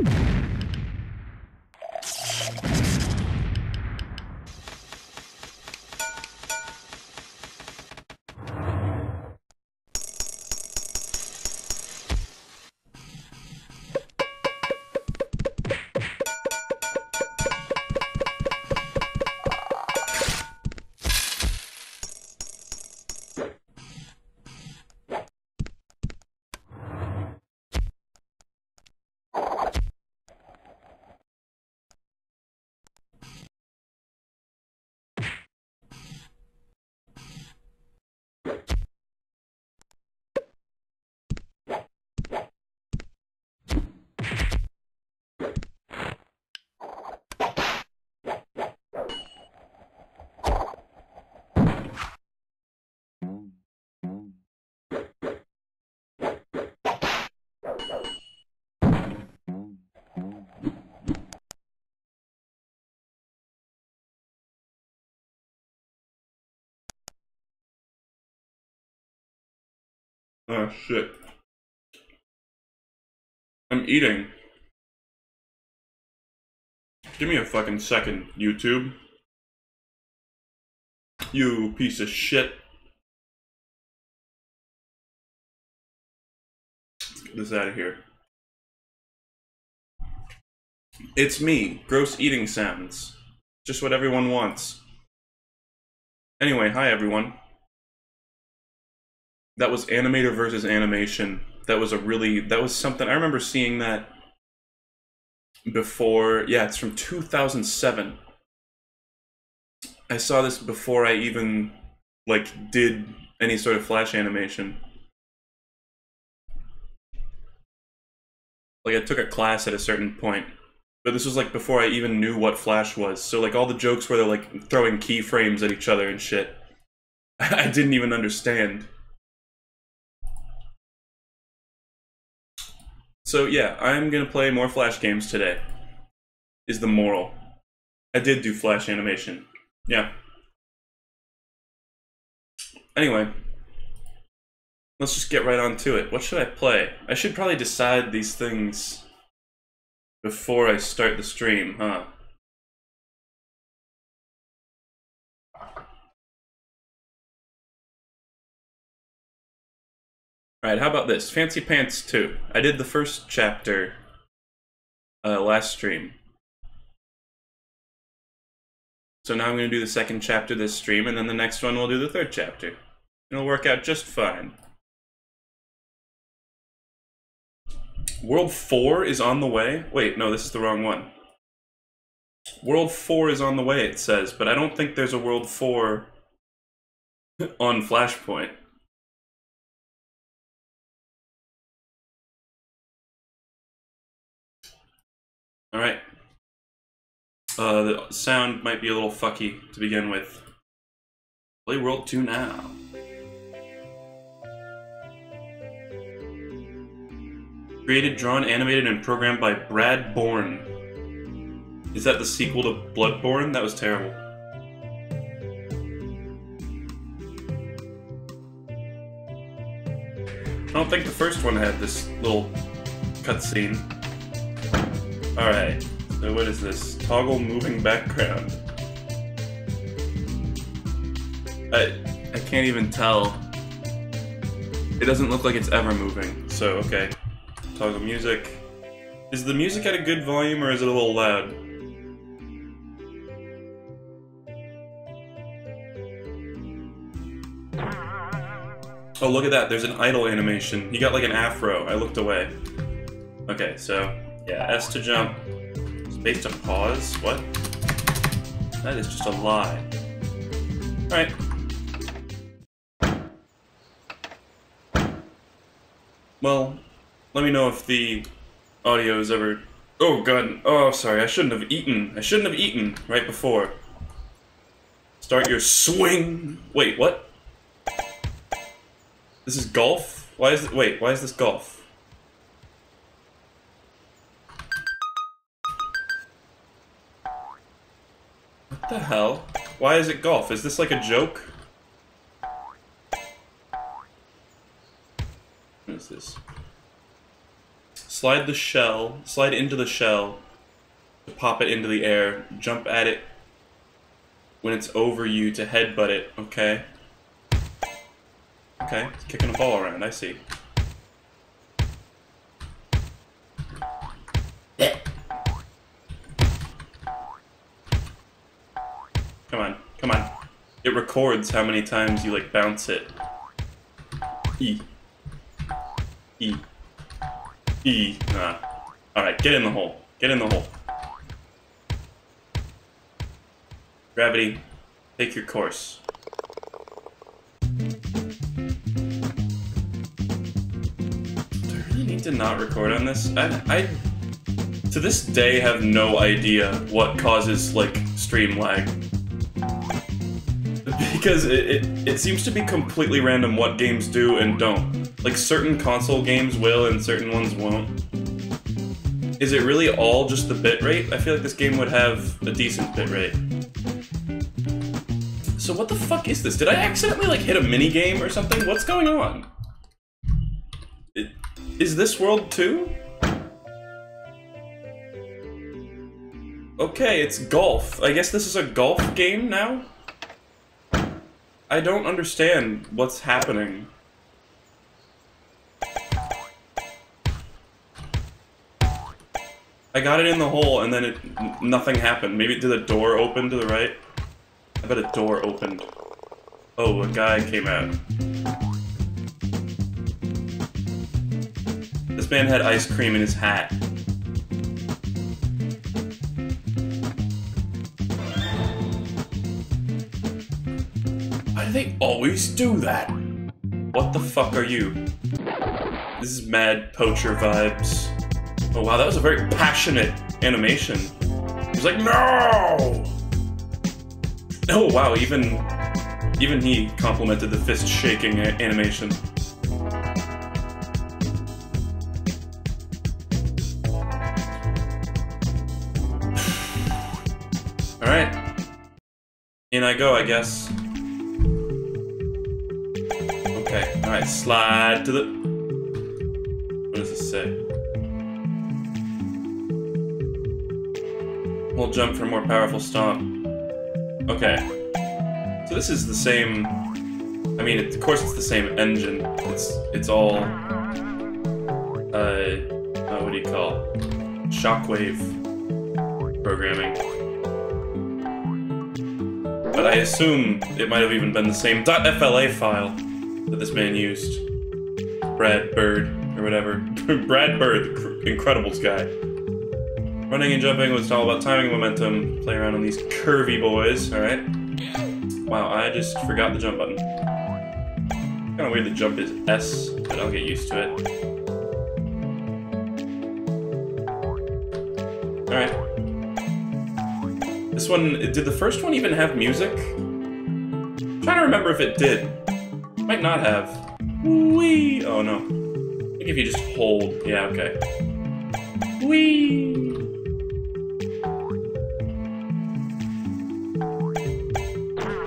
you. Oh shit. I'm eating. Give me a fucking second, YouTube. You piece of shit. Let's get this out of here. It's me, gross eating sounds. Just what everyone wants. Anyway, hi everyone. That was animator versus animation. That was a really that was something I remember seeing that before. Yeah, it's from 2007. I saw this before I even like did any sort of flash animation. Like I took a class at a certain point, but this was like before I even knew what flash was. So like all the jokes where they're like throwing keyframes at each other and shit. I didn't even understand. So yeah, I'm gonna play more Flash games today. Is the moral. I did do Flash animation. Yeah. Anyway. Let's just get right on to it. What should I play? I should probably decide these things before I start the stream, huh? Alright, how about this? Fancy Pants 2. I did the first chapter uh, last stream. So now I'm going to do the second chapter this stream, and then the next one we'll do the third chapter. It'll work out just fine. World 4 is on the way? Wait, no, this is the wrong one. World 4 is on the way, it says, but I don't think there's a World 4 on Flashpoint. Alright. Uh, the sound might be a little fucky to begin with. Play World 2 now. Created, drawn, animated, and programmed by Brad Borne. Is that the sequel to Bloodborne? That was terrible. I don't think the first one had this little cutscene. Alright, so what is this? Toggle moving background. I, I can't even tell. It doesn't look like it's ever moving, so okay. Toggle music. Is the music at a good volume or is it a little loud? Oh, look at that. There's an idle animation. He got like an afro. I looked away. Okay, so yeah, S to jump. Space to pause? What? That is just a lie. Alright. Well, let me know if the audio is ever... Oh god, oh sorry, I shouldn't have eaten. I shouldn't have eaten right before. Start your swing! Wait, what? This is golf? Why is it- wait, why is this golf? The hell? Why is it golf? Is this like a joke? What is this? slide the shell, slide into the shell, to pop it into the air, jump at it when it's over you to headbutt it, okay? Okay, it's kicking a ball around, I see. It records how many times you, like, bounce it. E. E. E. Nah. Alright, get in the hole. Get in the hole. Gravity, take your course. Do I really need to not record on this? I, I, to this day, have no idea what causes, like, stream lag. Because it, it, it seems to be completely random what games do and don't. Like, certain console games will and certain ones won't. Is it really all just the bitrate? I feel like this game would have a decent bitrate. So what the fuck is this? Did I accidentally, like, hit a mini game or something? What's going on? It, is this world 2? Okay, it's golf. I guess this is a golf game now? I don't understand what's happening. I got it in the hole and then it nothing happened. Maybe did a door open to the right? I bet a door opened. Oh, a guy came out. This man had ice cream in his hat. They always do that? What the fuck are you? This is mad poacher vibes. Oh wow, that was a very passionate animation. He's like, no! Oh wow, even even he complimented the fist shaking animation. Alright. In I go, I guess. Okay, alright, slide to the... What does this say? We'll jump for a more powerful stomp. Okay. So this is the same... I mean, of course it's the same engine. It's it's all... Uh, uh what do you call Shockwave programming. But I assume it might have even been the same .fla file that this man used. Brad Bird, or whatever. Brad Bird, Incredibles guy. Running and jumping was all about timing momentum. Play around on these curvy boys, alright? Wow, I just forgot the jump button. Kinda weird the jump is S, but I'll get used to it. Alright. This one, did the first one even have music? I'm trying to remember if it did. Might not have. Wee. Oh no. I think if you just hold. Yeah, okay. Wee.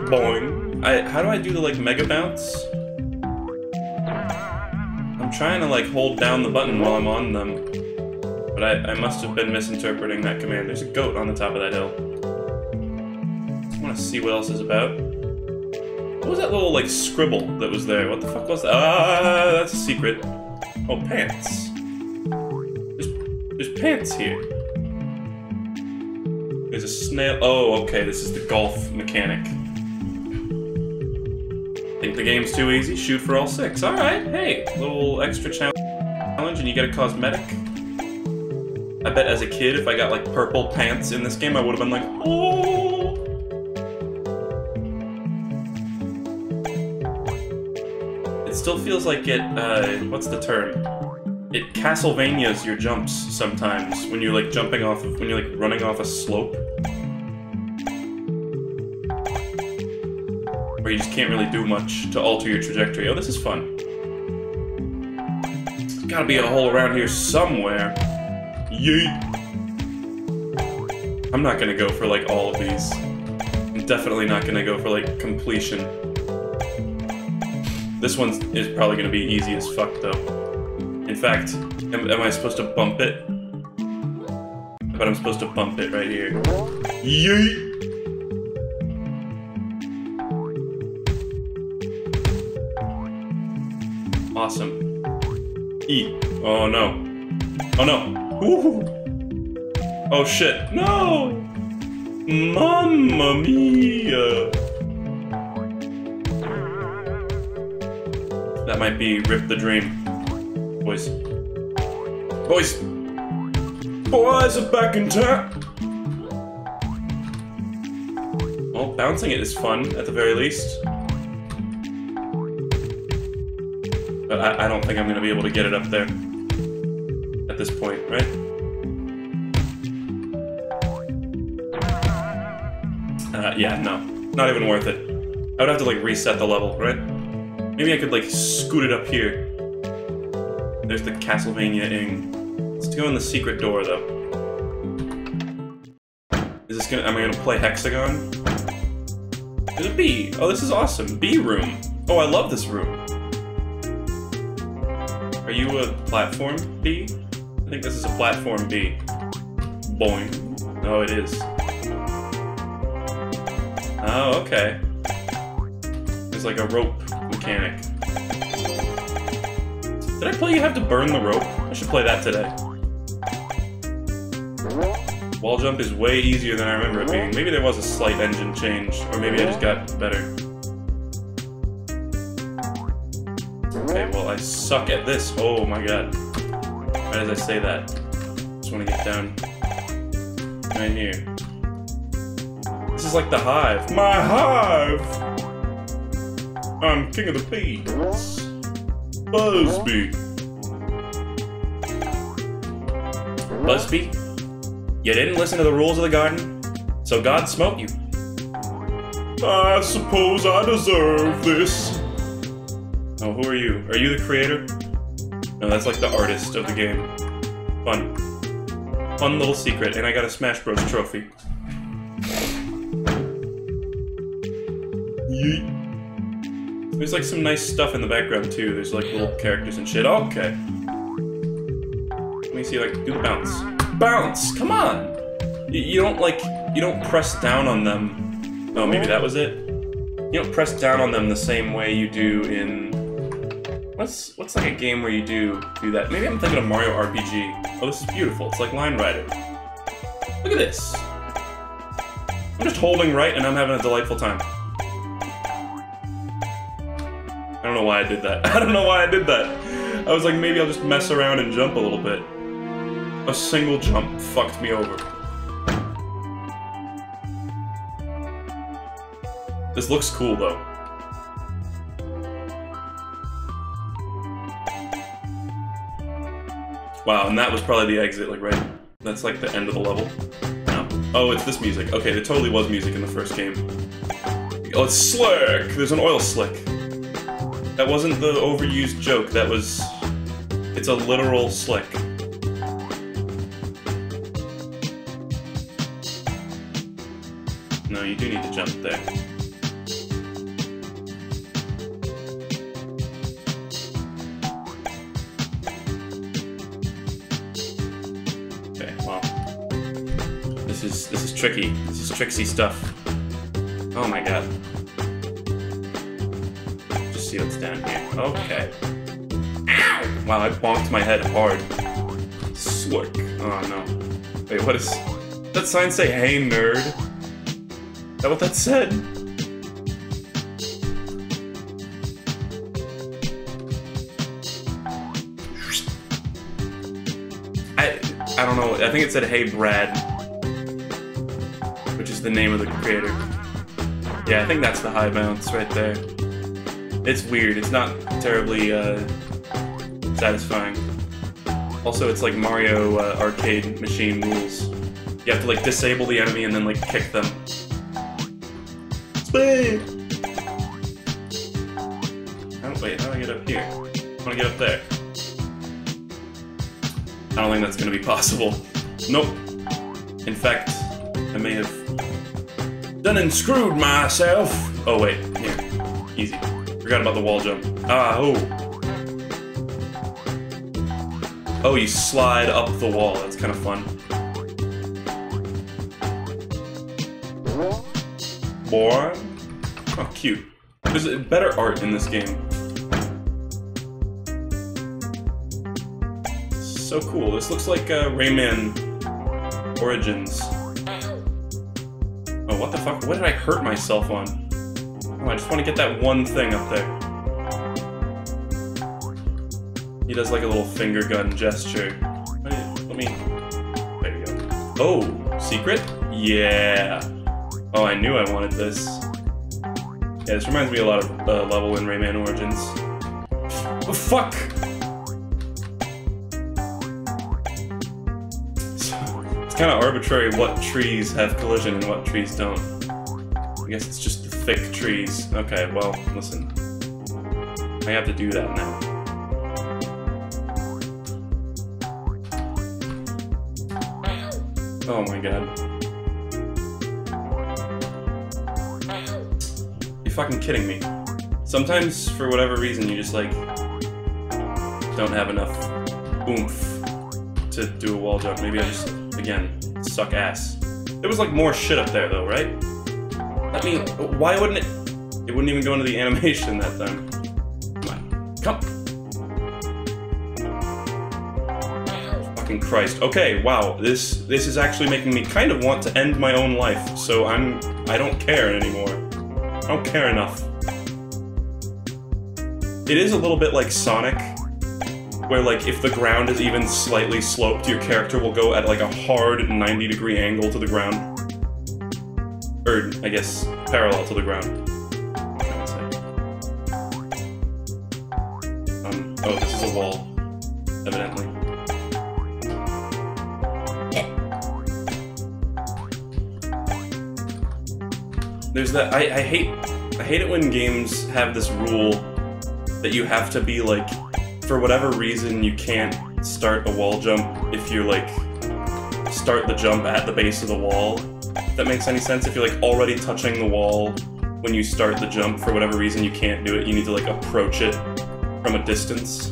Boing. I, how do I do the, like, mega bounce? I'm trying to, like, hold down the button while I'm on them. But I, I must have been misinterpreting that command. There's a goat on the top of that hill. I want to see what else is about. What was that little, like, scribble that was there? What the fuck was that? Ah, that's a secret. Oh, pants. There's, there's pants here. There's a snail. Oh, okay, this is the golf mechanic. Think the game's too easy? Shoot for all six. Alright, hey, little extra challenge and you get a cosmetic. I bet as a kid, if I got, like, purple pants in this game, I would have been like, oh! Still feels like it, uh, what's the term? It Castlevanias your jumps sometimes when you're like jumping off of, when you're like running off a slope. Where you just can't really do much to alter your trajectory. Oh, this is fun. There's gotta be a hole around here somewhere. Yeet! I'm not gonna go for like all of these. I'm definitely not gonna go for like completion. This one is probably going to be easy as fuck, though. In fact, am, am I supposed to bump it? But I'm supposed to bump it right here. Yeet! Awesome. E. Oh no. Oh no. Ooh. Oh shit. No! Mamma mia! That might be Rip the Dream. Boys. Boys! Boys are back in town! Well, bouncing it is fun, at the very least. But I, I don't think I'm gonna be able to get it up there. At this point, right? Uh, yeah, no. Not even worth it. I would have to, like, reset the level, right? Maybe I could, like, scoot it up here. There's the Castlevania ing. Let's go in the secret door, though. Is this gonna- am I gonna play Hexagon? There's a B! Oh, this is awesome. B room. Oh, I love this room. Are you a platform B? I think this is a platform B. Boing. Oh, it is. Oh, okay. There's like a rope mechanic. Did I play You Have to Burn the Rope? I should play that today. Wall jump is way easier than I remember it being. Maybe there was a slight engine change, or maybe I just got better. Okay, well I suck at this. Oh my god. Why did I say that? Just want to get down right here. This is like the hive. My hive! I'm king of the bees. Busby. Busby, you didn't listen to the rules of the garden, so God smote you. I suppose I deserve this. Oh, who are you? Are you the creator? No, that's like the artist of the game. Fun. Fun little secret, and I got a Smash Bros. trophy. Yeet. There's like some nice stuff in the background too. There's like little characters and shit. Okay. Let me see, like, do the bounce. Bounce! Come on! You, you don't like, you don't press down on them. Oh, maybe that was it? You don't press down on them the same way you do in... What's, what's like a game where you do do that? Maybe I'm thinking of Mario RPG. Oh, this is beautiful. It's like Line Rider. Look at this. I'm just holding right and I'm having a delightful time. Don't know why I did that. I don't know why I did that. I was like, maybe I'll just mess around and jump a little bit. A single jump fucked me over. This looks cool, though. Wow, and that was probably the exit, like, right? That's like the end of the level. No. Oh, it's this music. Okay, there totally was music in the first game. Oh, it's slick! There's an oil slick. That wasn't the overused joke, that was... It's a literal slick. No, you do need to jump there. Okay, well. This is this is tricky. This is tricksy stuff. Oh my god. See what's down here. Okay. Ow! Wow, I bonked my head hard. Slick. Oh no. Wait, what is that sign say hey nerd? Is that what that said? I I don't know. I think it said hey Brad, which is the name of the creator. Yeah, I think that's the high bounce right there. It's weird. It's not terribly uh, satisfying. Also, it's like Mario uh, arcade machine rules. You have to like disable the enemy and then like kick them. Speed! How, wait, how do I get up here? I want to get up there. I don't think that's to be possible. Nope. In fact, I may have done and screwed myself. Oh wait, here. Easy. Forgot about the wall jump. Ah, oh. Oh, you slide up the wall. That's kind of fun. Boy. Oh, cute. There's better art in this game. So cool. This looks like uh, Rayman Origins. Oh, what the fuck? What did I hurt myself on? Oh, I just want to get that one thing up there. He does like a little finger gun gesture. Let me... There you go. Oh, secret? Yeah. Oh, I knew I wanted this. Yeah, this reminds me a lot of uh, level in Rayman Origins. Oh, fuck! It's kind of arbitrary what trees have collision and what trees don't. I guess it's just thick trees. Okay, well, listen. I have to do that now. Oh my god. You're fucking kidding me. Sometimes, for whatever reason, you just, like, don't have enough oomph to do a wall jump. Maybe I just again, suck ass. There was like more shit up there though, right? Mean, why wouldn't it? It wouldn't even go into the animation that time. Come on, come. Fucking Christ. Okay, wow. This this is actually making me kind of want to end my own life. So I'm I don't care anymore. I don't care enough. It is a little bit like Sonic where like if the ground is even slightly sloped, your character will go at like a hard 90 degree angle to the ground. Or, I guess, parallel to the ground. Um, oh, this is a wall, evidently. There's that, I, I hate, I hate it when games have this rule that you have to be like for whatever reason, you can't start a wall jump if you like start the jump at the base of the wall. That makes any sense? If you're like already touching the wall when you start the jump, for whatever reason you can't do it, you need to like approach it from a distance.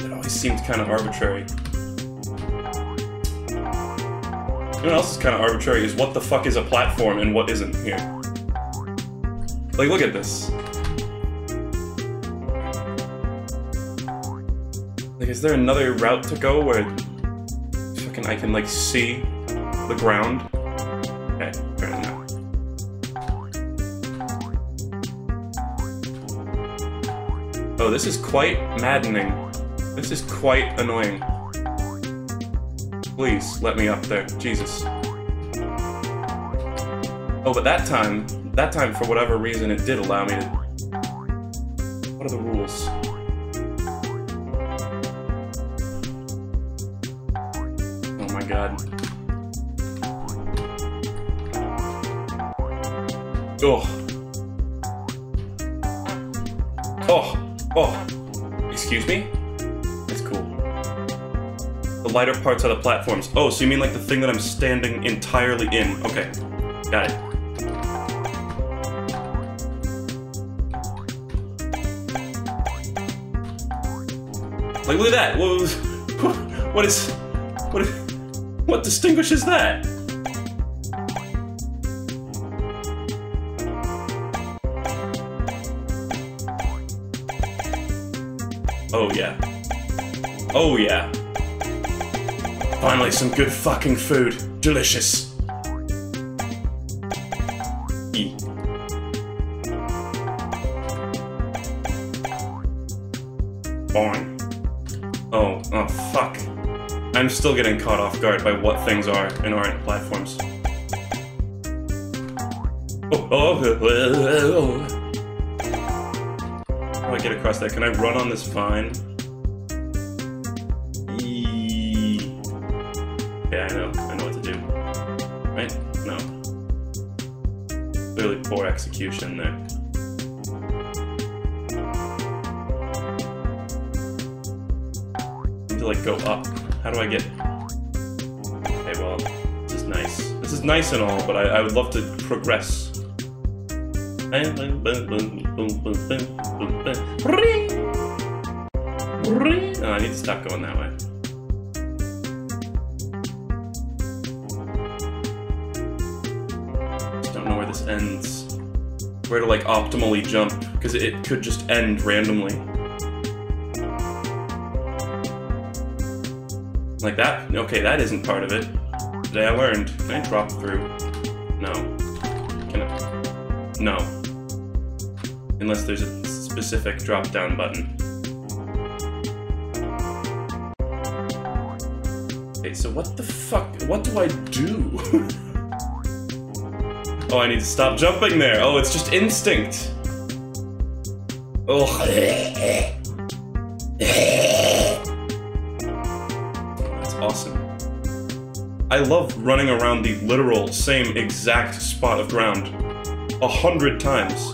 It always seems kind of arbitrary. You know what else is kind of arbitrary is what the fuck is a platform and what isn't here. Like, look at this. Like, is there another route to go where fucking I can, like, see the ground? Eh, enough. Oh, this is quite maddening. This is quite annoying. Please, let me up there. Jesus. Oh, but that time, that time, for whatever reason, it did allow me to... What are the rules? Oh. Oh. Oh. Excuse me? That's cool. The lighter parts are the platforms. Oh, so you mean like the thing that I'm standing entirely in. Okay. Got it. Like, look at that! What, what is... What. What distinguishes that? Oh yeah. Oh yeah. Finally some good fucking food. Delicious. E. Oh, oh fuck. I'm still getting caught off guard by what things are and aren't platforms. Oh, oh, oh, I get across? Can I run on this vine? Yeah, I know. I know what to do. Right? No. Clearly poor execution there. I need to like go up. How do I get... Okay, well, this is nice. This is nice and all, but I, I would love to progress. Oh, I need going that way. Don't know where this ends. Where to like optimally jump, because it could just end randomly. Like that? Okay, that isn't part of it. Today I learned. Can I drop through? No. Can I? No. Unless there's a specific drop down button. So what the fuck? What do I do? oh, I need to stop jumping there. Oh, it's just instinct. Ugh. That's awesome. I love running around the literal same exact spot of ground a hundred times.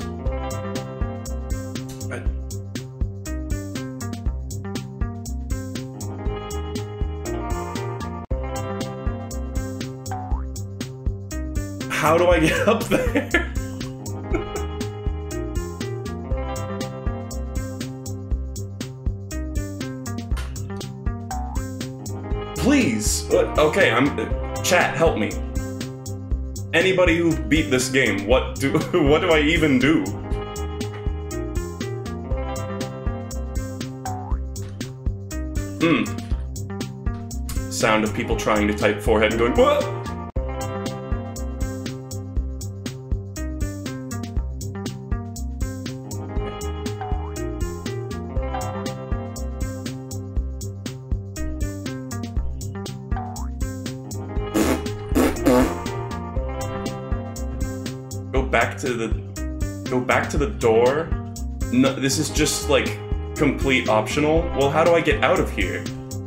How do I get up there? Please! Uh, Okay, I'm. uh, Chat, help me. Anybody who beat this game, what do what do I even do? Hmm. Sound of people trying to type forehead and going, what? To the go back to the door. No, this is just like complete optional. Well, how do I get out of here?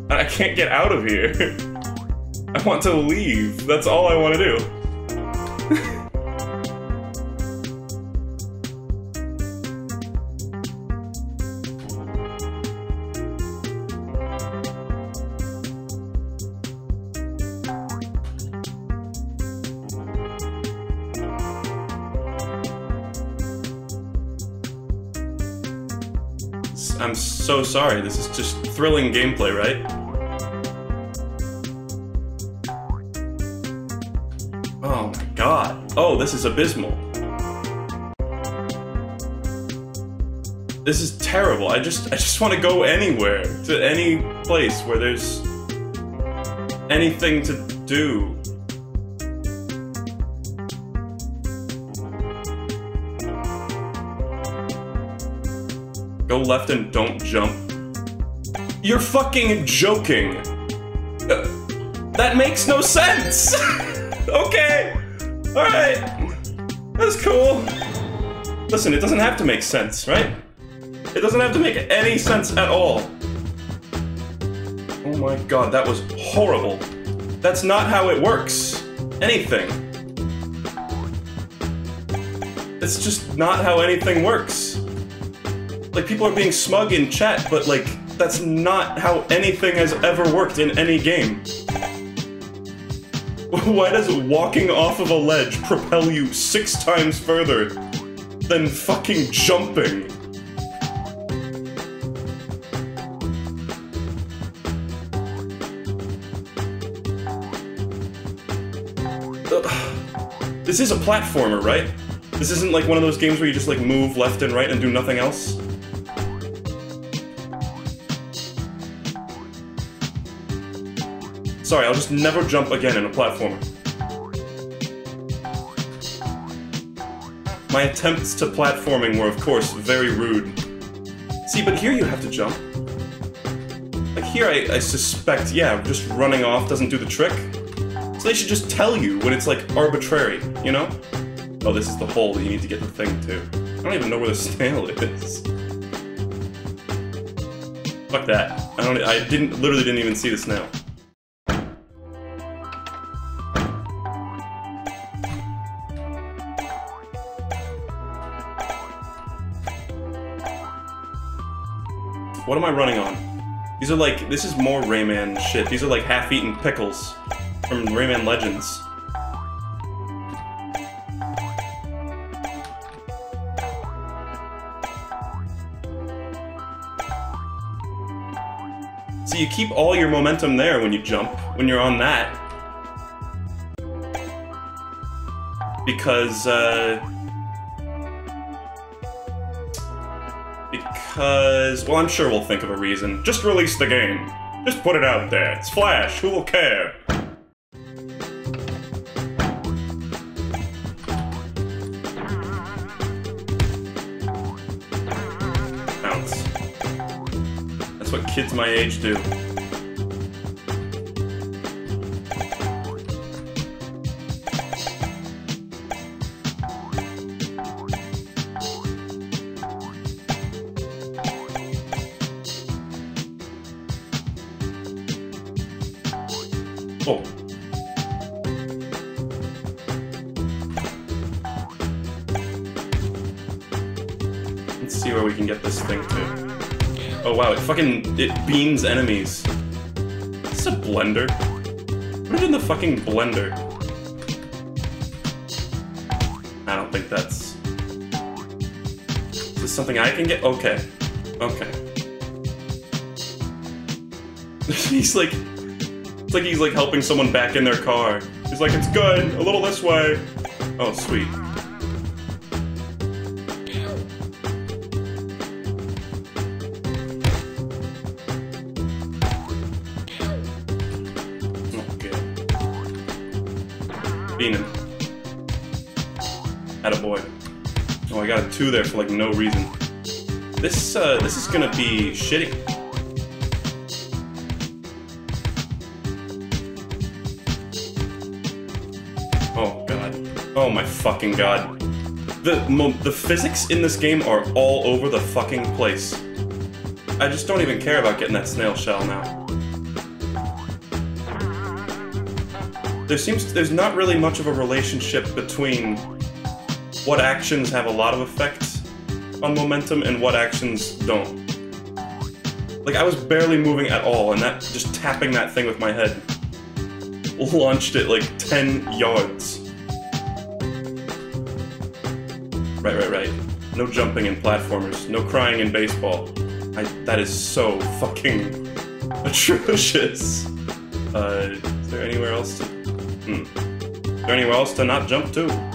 I I can't get out of here. I want to leave. That's all I want to do. So sorry. This is just thrilling gameplay, right? Oh my god. Oh, this is abysmal. This is terrible. I just I just want to go anywhere. To any place where there's anything to do. Go left and don't jump. You're fucking joking. Uh, that makes no sense. okay. All right. That's cool. Listen, it doesn't have to make sense, right? It doesn't have to make any sense at all. Oh my god, that was horrible. That's not how it works. Anything. It's just not how anything works. Like, people are being smug in chat, but like, that's not how anything has ever worked in any game. Why does walking off of a ledge propel you six times further than fucking jumping? This is a platformer, right? This isn't like one of those games where you just like move left and right and do nothing else. Sorry, I'll just never jump again in a platformer. My attempts to platforming were, of course, very rude. See, but here you have to jump. Like here, I, I suspect, yeah, just running off doesn't do the trick. So they should just tell you when it's like arbitrary, you know? Oh, this is the hole that you need to get the thing to. I don't even know where the snail is. Fuck that. I don't. I didn't. Literally didn't even see the snail. What am I running on? These are like, this is more Rayman shit. These are like half-eaten pickles from Rayman Legends. So you keep all your momentum there when you jump, when you're on that. Because, uh... Because... Well, I'm sure we'll think of a reason. Just release the game. Just put it out there. It's Flash. Who will care? Bounce. That's what kids my age do. Fucking it beams enemies. It's a blender. Put it in the fucking blender. I don't think that's. Is this something I can get? Okay. Okay. he's like. It's like he's like helping someone back in their car. He's like, it's good, a little this way. Oh, sweet. Two there for like no reason. This, uh, this is gonna be shitty. Oh god. Oh my fucking god. The the physics in this game are all over the fucking place. I just don't even care about getting that snail shell now. There seems there's not really much of a relationship between what actions have a lot of effect on momentum and what actions don't. Like I was barely moving at all and that just tapping that thing with my head launched it like 10 yards. Right, right, right. No jumping in platformers. No crying in baseball. I, that is so fucking atrocious. Uh, is there anywhere else to... Hmm. Is there anywhere else to not jump to?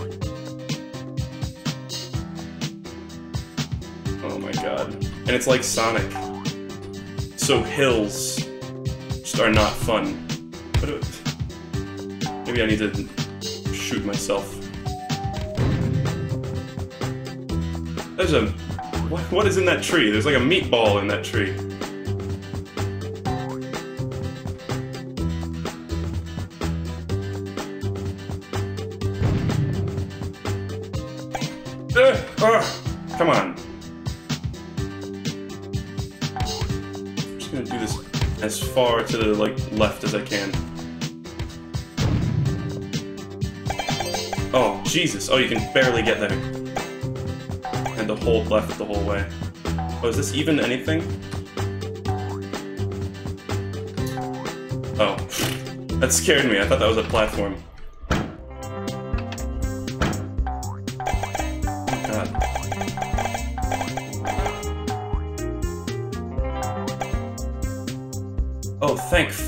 And it's like Sonic. So hills just are not fun. But maybe I need to shoot myself. There's a... What, what is in that tree? There's like a meatball in that tree. To the like left as I can. Oh, Jesus. Oh, you can barely get there. And to hold left the whole way. Oh, is this even anything? Oh. That scared me. I thought that was a platform.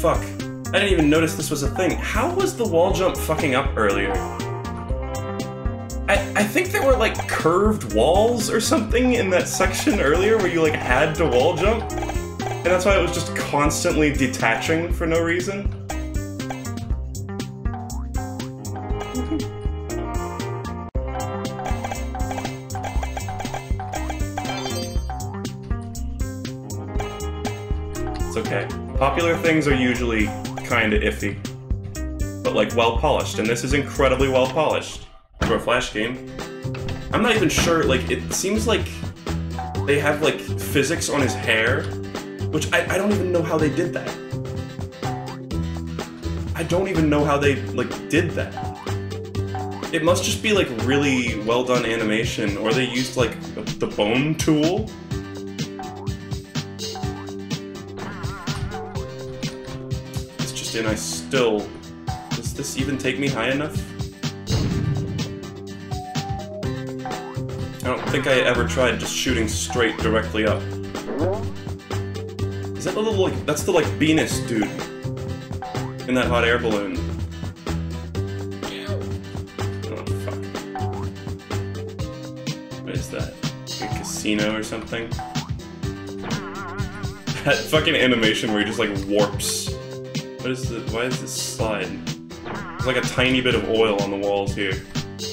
Fuck. I didn't even notice this was a thing. How was the wall jump fucking up earlier? I, I think there were like curved walls or something in that section earlier where you like had to wall jump. And that's why it was just constantly detaching for no reason. Popular things are usually kinda iffy. But like well polished, and this is incredibly well polished for a Flash game. I'm not even sure, like, it seems like they have, like, physics on his hair, which I, I don't even know how they did that. I don't even know how they, like, did that. It must just be, like, really well done animation, or they used, like, the bone tool. And I still... Does this even take me high enough? I don't think I ever tried just shooting straight directly up. Is that the little, like, that's the, like, Venus dude. In that hot air balloon. Oh, fuck. What is that? A casino or something? That fucking animation where he just, like, warps. What is the, why is this slide? There's like a tiny bit of oil on the walls here.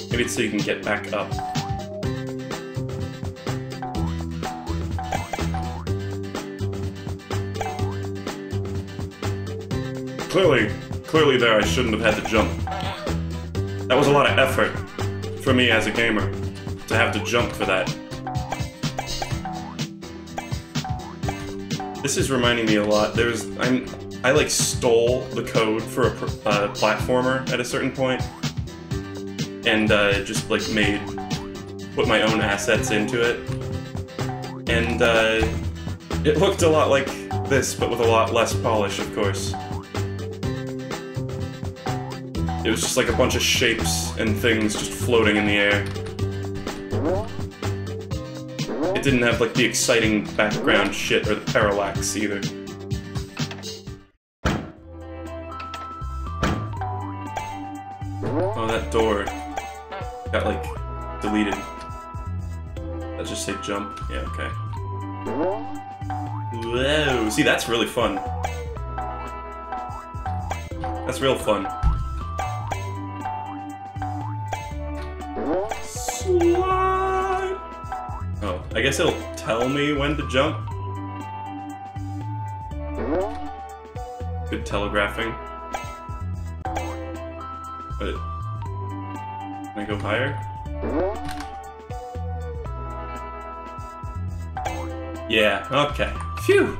Maybe it's so you can get back up. Clearly, clearly there I shouldn't have had to jump. That was a lot of effort for me as a gamer to have to jump for that. This is reminding me a lot. There's I'm I like stole the code for a uh, platformer at a certain point, and uh, just like made put my own assets into it, and uh, it looked a lot like this, but with a lot less polish, of course. It was just like a bunch of shapes and things just floating in the air. It didn't have like the exciting background shit or the parallax either. Jump. Yeah, okay. Whoa! See, that's really fun. That's real fun. Slide! Oh, I guess it'll tell me when to jump. Good telegraphing. But... Can I go higher? Yeah, okay. Phew!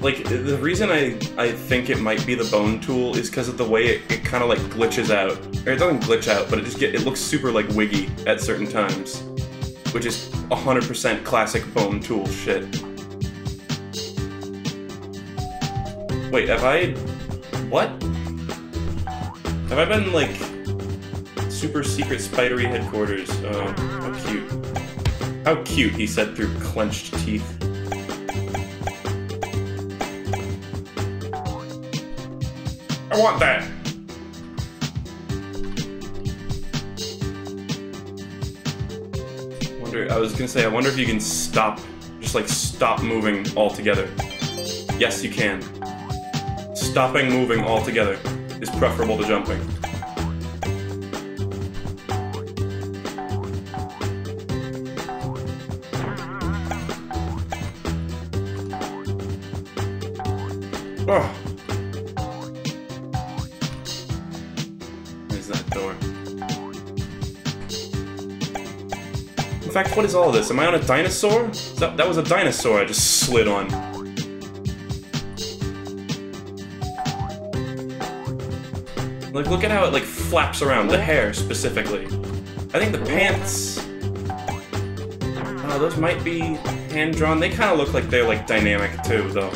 Like, the reason I, I think it might be the bone tool is because of the way it, it kind of like glitches out. Or it doesn't glitch out, but it just get it looks super like wiggy at certain times. Which is 100% classic bone tool shit. Wait, have I... What? Have I been, like, super secret spidery headquarters? Oh, how cute. How cute, he said through clenched teeth. I want that! I was gonna say, I wonder if you can stop, just like stop moving altogether. Yes, you can. Stopping moving altogether is preferable to jumping. Fact, what is all this? Am I on a dinosaur? That, that was a dinosaur I just slid on. Like, look at how it, like, flaps around, the hair, specifically. I think the pants... Oh, those might be hand-drawn. They kind of look like they're, like, dynamic, too, though.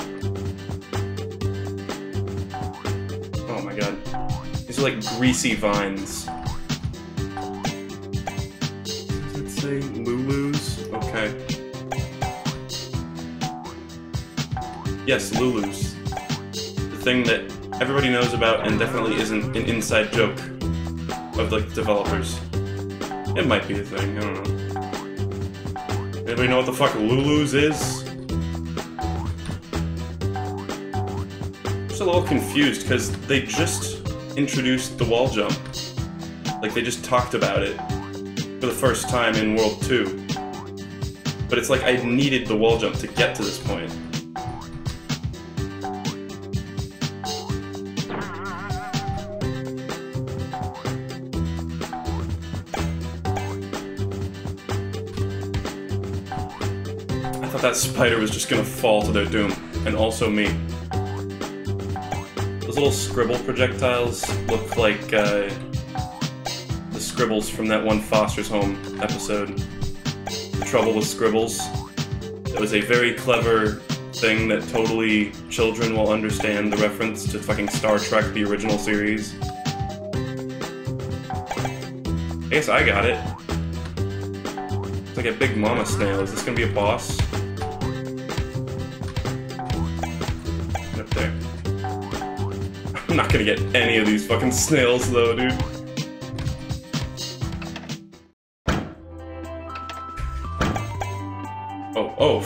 Oh my god. These are, like, greasy vines. Yes, Lulu's. The thing that everybody knows about and definitely isn't an inside joke of the developers. It might be a thing, I don't know. Anybody know what the fuck Lulu's is? I'm just a little confused because they just introduced the wall jump. Like they just talked about it for the first time in World 2. But it's like I needed the wall jump to get to this point. Spider was just gonna fall to their doom, and also me. Those little scribble projectiles look like uh, the scribbles from that one Foster's Home episode. The Trouble with Scribbles. It was a very clever thing that totally children will understand the reference to fucking Star Trek, the original series. I guess I got it. It's like a big mama snail. Is this gonna be a boss? I'm not gonna get any of these fucking snails though, dude. Oh, oh,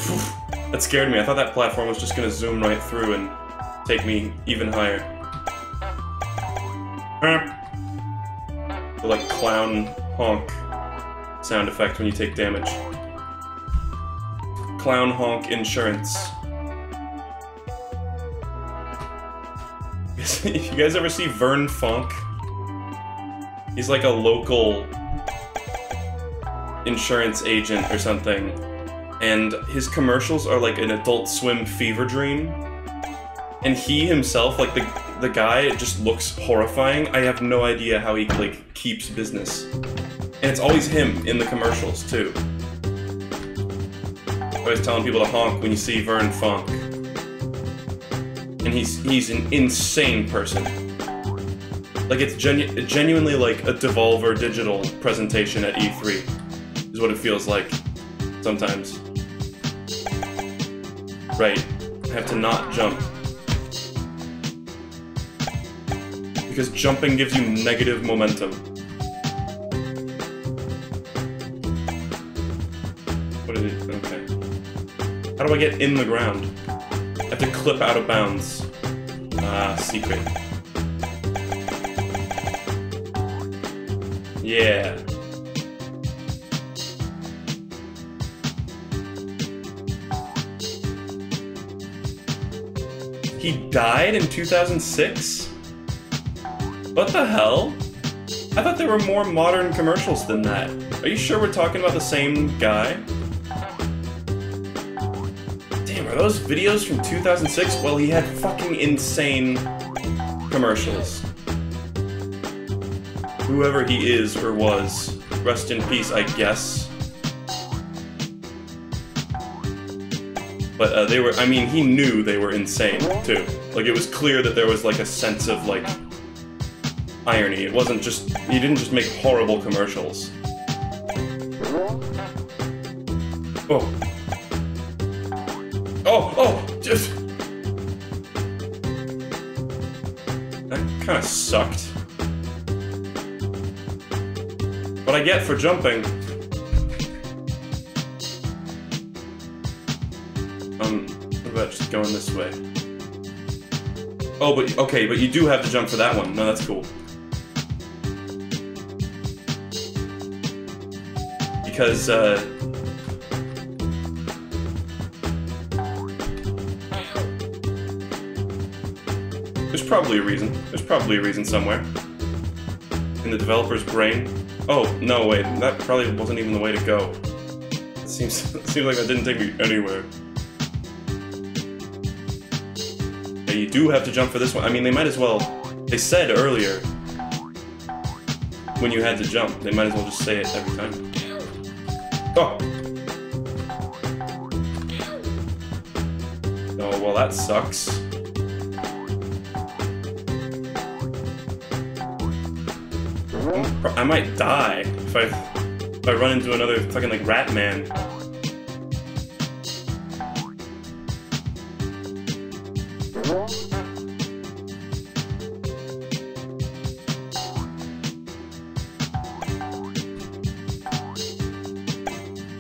that scared me. I thought that platform was just gonna zoom right through and take me even higher. The like clown honk sound effect when you take damage. Clown honk insurance. you guys ever see Vern Fonk? He's like a local insurance agent or something and his commercials are like an Adult Swim fever dream. And he himself, like the the guy, just looks horrifying. I have no idea how he like keeps business, and it's always him in the commercials too. Always telling people to honk when you see Vern Fonk, and he's he's an insane person. Like it's genu genuinely like a Devolver Digital presentation at E3, is what it feels like sometimes. Right. I have to not jump. Because jumping gives you negative momentum. What is it? Okay. How do I get in the ground? To clip out of bounds. Ah, secret. Yeah. He died in 2006? What the hell? I thought there were more modern commercials than that. Are you sure we're talking about the same guy? Those videos from 2006? Well, he had fucking insane commercials. Whoever he is or was, rest in peace, I guess. But uh, they were, I mean, he knew they were insane, too. Like, it was clear that there was, like, a sense of, like, irony. It wasn't just, he didn't just make horrible commercials. Oh. Oh, oh, just... That kind of sucked. What I get for jumping Um, what about just going this way. Oh, but okay, but you do have to jump for that one. No, that's cool. Because, uh... probably a reason. There's probably a reason somewhere. In the developer's brain. Oh, no, wait. That probably wasn't even the way to go. It seems, it seems like that didn't take me anywhere. you do have to jump for this one. I mean, they might as well... They said earlier when you had to jump. They might as well just say it every time. Oh! Oh, well, that sucks. I might die if I if I run into another fucking like rat man.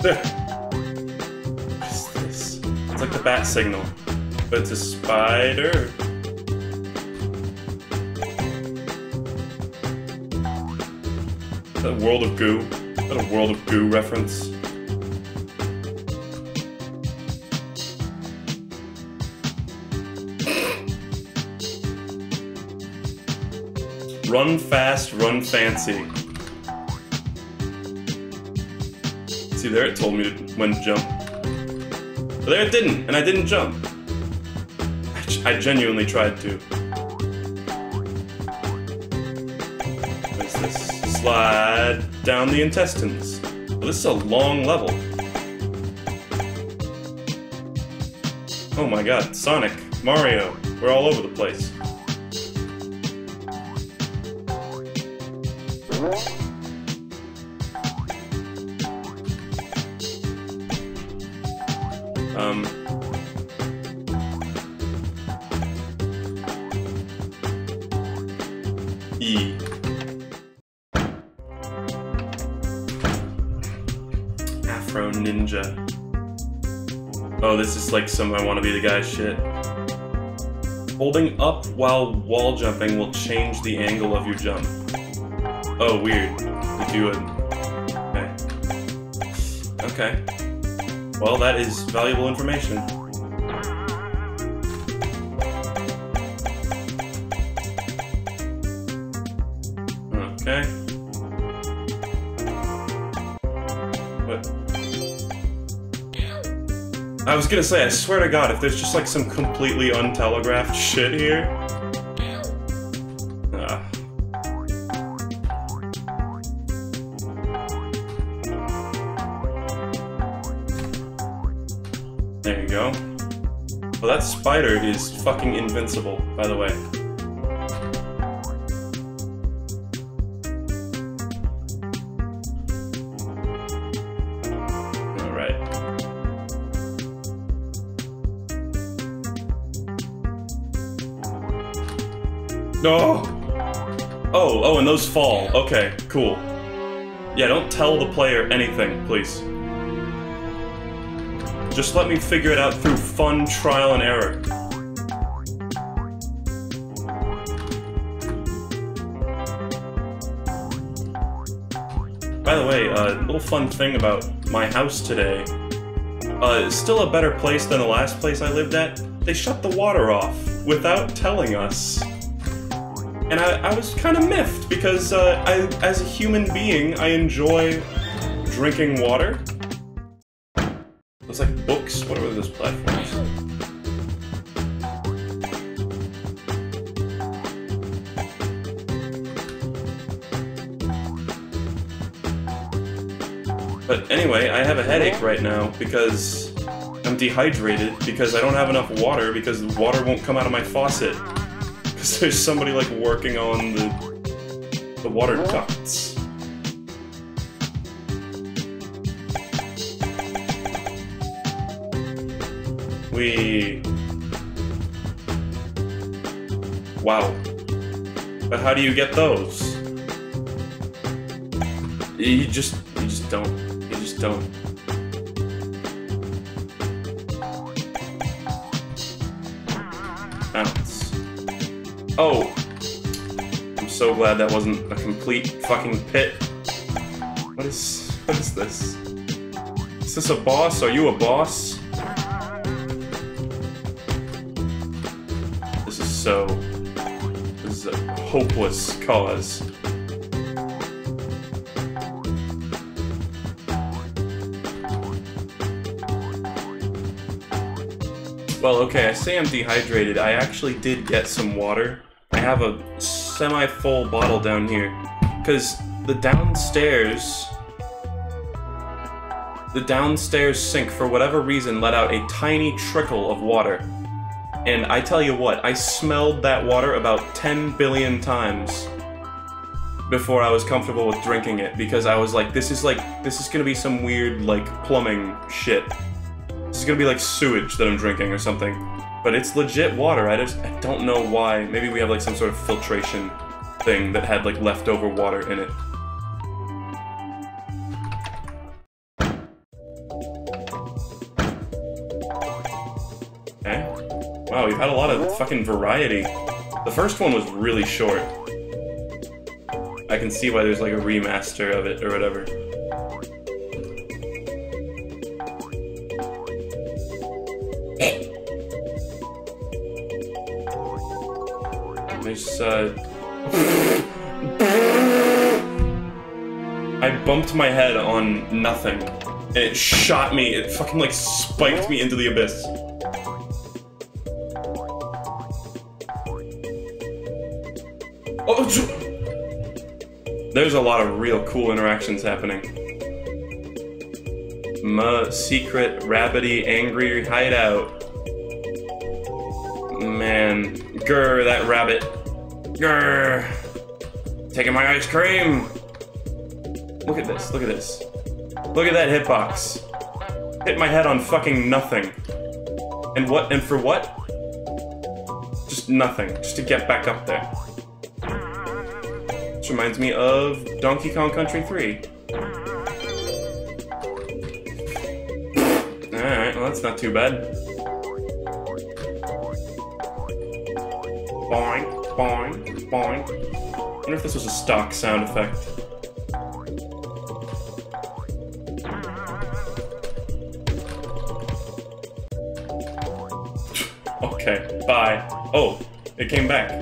What is this? It's like the bat signal. But it's a spider. World of Goo? Is that a World of Goo reference? run fast, run fancy. See there, it told me when to jump. But there it didn't, and I didn't jump. I, genuinely tried to. What's this? Slide down the intestines. This is a long level. Oh my god, Sonic, Mario, we're all over the place. Some I want to be the guy shit. Holding up while wall jumping will change the angle of your jump. Oh, weird. If you. Okay. Okay. Well, that is valuable information. Gonna say, I swear to god, if there's just like some completely untelegraphed shit here. Ah. There you go. Well, that spider is fucking invincible, by the way. Those fall. Okay, cool. Yeah, don't tell the player anything, please. Just let me figure it out through fun trial and error. By the way, a uh, little fun thing about my house today. Uh, it's still a better place than the last place I lived at. They shut the water off without telling us. And I, I was kind of miffed because uh, I, as a human being, I enjoy drinking water. It's like books. What are those platforms? But anyway, I have a headache right now because I'm dehydrated because I don't have enough water because the water won't come out of my faucet. Because there's somebody like working on the the water ducts. We Wow. But how do you get those? You just you just don't. You just don't. So glad that wasn't a complete fucking pit. What is... what is this? Is this a boss? Are you a boss? This is so... This is a hopeless cause. Well, okay, I say I'm dehydrated. I actually did get some water. I have a semi-full bottle down here. Because the downstairs... The downstairs sink, for whatever reason, let out a tiny trickle of water. And I tell you what, I smelled that water about 10 billion times before I was comfortable with drinking it because I was like, this is like, this is gonna be some weird, like, plumbing shit. This is gonna be like sewage that I'm drinking or something. But it's legit water, I just I don't know why. Maybe we have like some sort of filtration thing that had like leftover water in it. Okay. Wow, we've had a lot of fucking variety. The first one was really short. I can see why there's like a remaster of it or whatever. Uh... I bumped my head on nothing, it shot me, it fucking, like, spiked me into the abyss. Oh, There's a lot of real cool interactions happening. My secret rabbity angry hideout. man. Grr, that rabbit. Grr. Taking my ice cream. Look at this, look at this. Look at that hitbox. Hit my head on fucking nothing. And what, and for what? Just nothing, just to get back up there. This reminds me of Donkey Kong Country 3. Alright, well that's not too bad. Boing, boing, I wonder if this was a stock sound effect. okay, bye. Oh, it came back.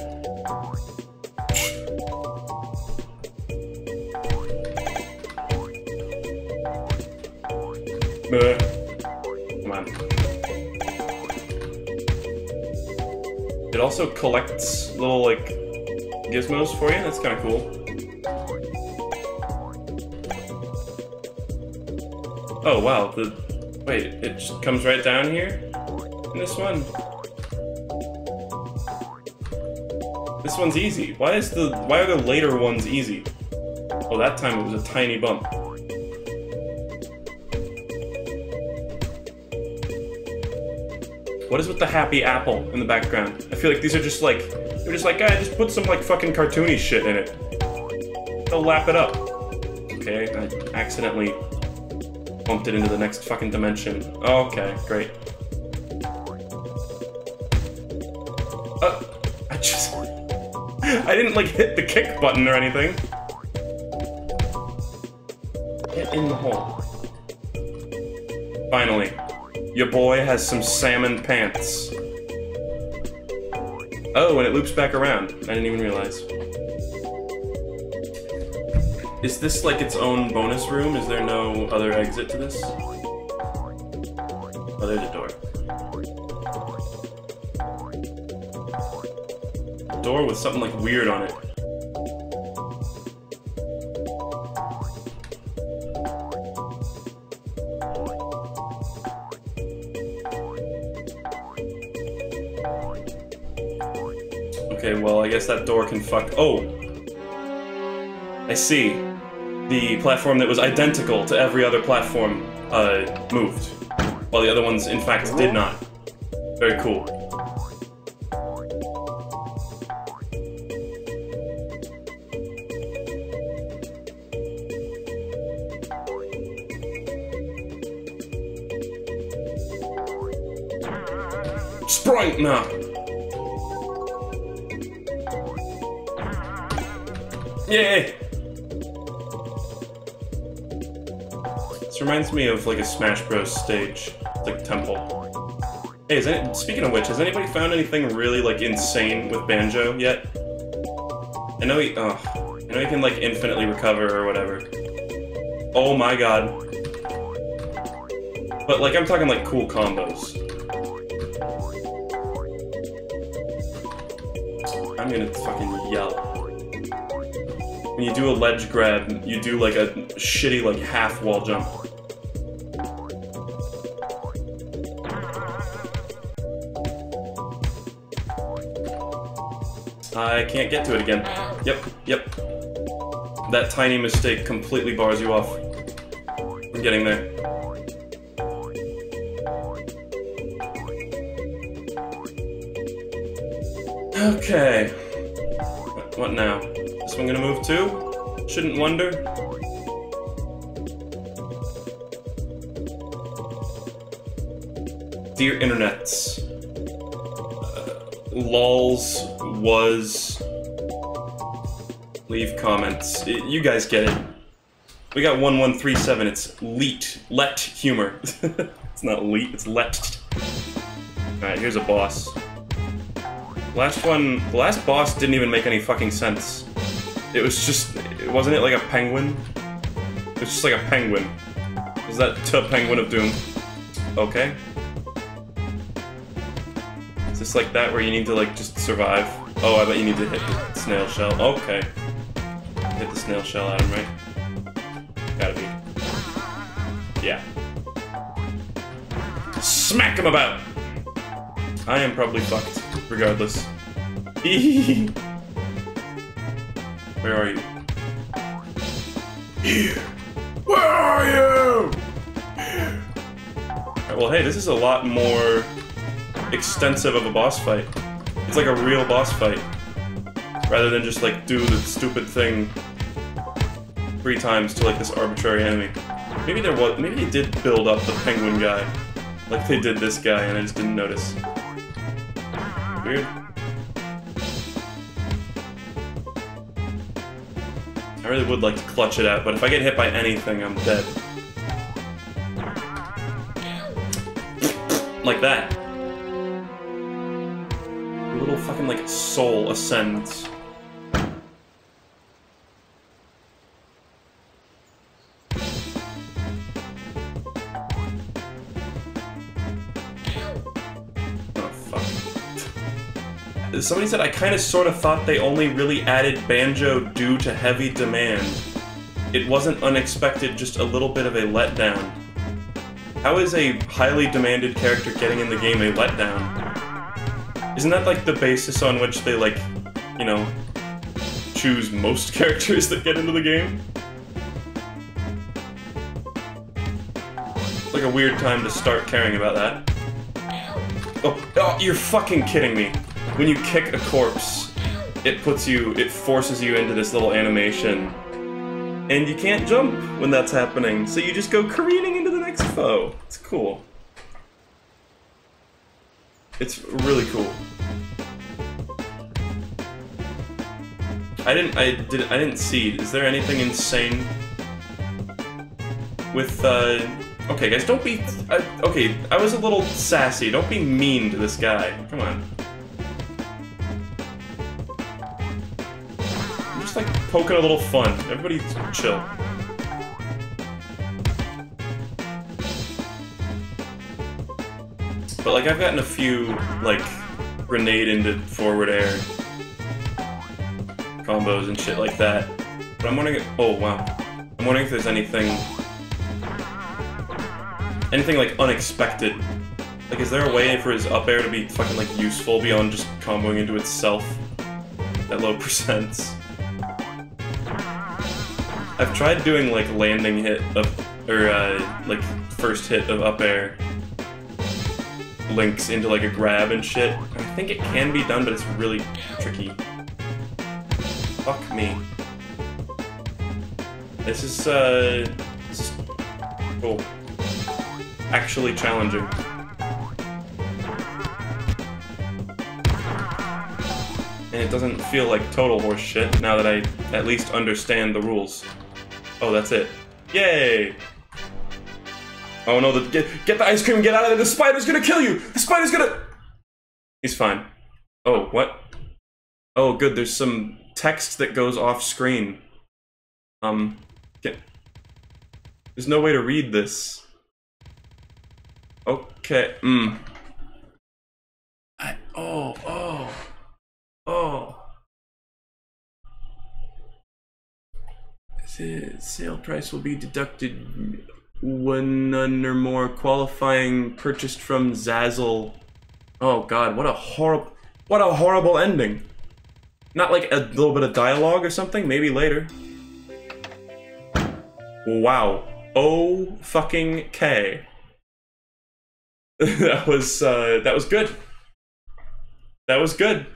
Come on. It also collects little, like, gizmos for you. That's kind of cool. Oh, wow. The Wait, it just comes right down here? In this one? This one's easy. Why is the why are the later ones easy? Oh, that time it was a tiny bump. What is with the happy apple in the background? I feel like these are just like they're just like, ah, just put some like fucking cartoony shit in it. They'll lap it up. Okay, I accidentally bumped it into the next fucking dimension. Okay, great. Uh, I just I didn't like hit the kick button or anything. Get in the hole. Finally. Your boy has some salmon pants. Oh, and it loops back around. I didn't even realize. Is this like its own bonus room? Is there no other exit to this? Oh, there's a door. Door with something like weird on it. That door can fuck- Oh! I see. The platform that was identical to every other platform, uh, moved. While the other ones, in fact, did not. Very cool. Me of like a Smash Bros. stage, like temple. Hey, is any, speaking of which, has anybody found anything really like insane with Banjo yet? I know he, oh, I know he can like infinitely recover or whatever. Oh my god. But like, I'm talking like cool combos. I'm gonna fucking yell. When you do a ledge grab, you do like a shitty like half wall jump. I can't get to it again. Yep, yep. That tiny mistake completely bars you off from getting there. Okay. What now? This one gonna move too? Shouldn't wonder. Dear internets, uh, lols was leave comments. I- you guys get it. We got 1137. It's leet. Let humor. it's not leet, it's let. Alright, here's a boss. Last one, the last boss didn't even make any fucking sense. It was just, wasn't it like a penguin? It was just like a penguin. Was that penguin of doom? Okay. Is this like that where you need to like just survive? Oh, I bet you need to hit the snail shell. Okay. Hit the snail shell at him, right? Gotta be. Yeah. Smack him about! I am probably fucked. regardless. Where are you? Here. Where are you? Well, hey, this is a lot more extensive of a boss fight. It's like a real boss fight. Rather than just like do the stupid thing three times to like this arbitrary enemy. Maybe there was maybe they did build up the penguin guy. Like they did this guy and I just didn't notice. Weird. I really would like to clutch it out, but if I get hit by anything, I'm dead. Like that. Little fucking like soul ascends. Somebody said I kind of sort of thought they only really added Banjo due to heavy demand. It wasn't unexpected, just a little bit of a letdown. How is a highly demanded character getting in the game a letdown? Isn't that like the basis on which they like, you know, choose most characters that get into the game? It's like a weird time to start caring about that. Oh, oh, you're fucking kidding me. When you kick a corpse, it puts you, it forces you into this little animation. And you can't jump when that's happening, so you just go careening into the next foe. It's cool. It's really cool. I didn't, I didn't, I didn't see. Is there anything insane with, uh, okay guys, don't be, uh, okay, I was a little sassy. Don't be mean to this guy. Come on. I'm just like poking a little fun. Everybody chill. But like I've gotten a few like grenade into forward air combos and shit like that. But I'm wondering if, oh wow. I'm wondering if there's anything anything like unexpected. Like is there a way for his up air to be fucking like useful beyond just comboing into itself at low percents? I've tried doing like landing hit of or uh, like first hit of up air links into like a grab and shit. I think it can be done, but it's really tricky. Fuck me. This is uh this is cool. Actually challenging. And it doesn't feel like total horse shit now that I at least understand the rules. Oh, that's it. Yay! Oh no, the, get, get the ice cream, get out of there, the spider's gonna kill you! The spider's gonna... He's fine. Oh, what? Oh, good, there's some text that goes off screen. Um, get... There's no way to read this. Okay, mm. I, oh, oh, oh. The sale price will be deducted none or more qualifying purchased from Zazzle. Oh god, what a horrible, what a horrible ending. Not like a little bit of dialogue or something, maybe later. Wow. Oh fucking K. that was, uh, that was good. That was good.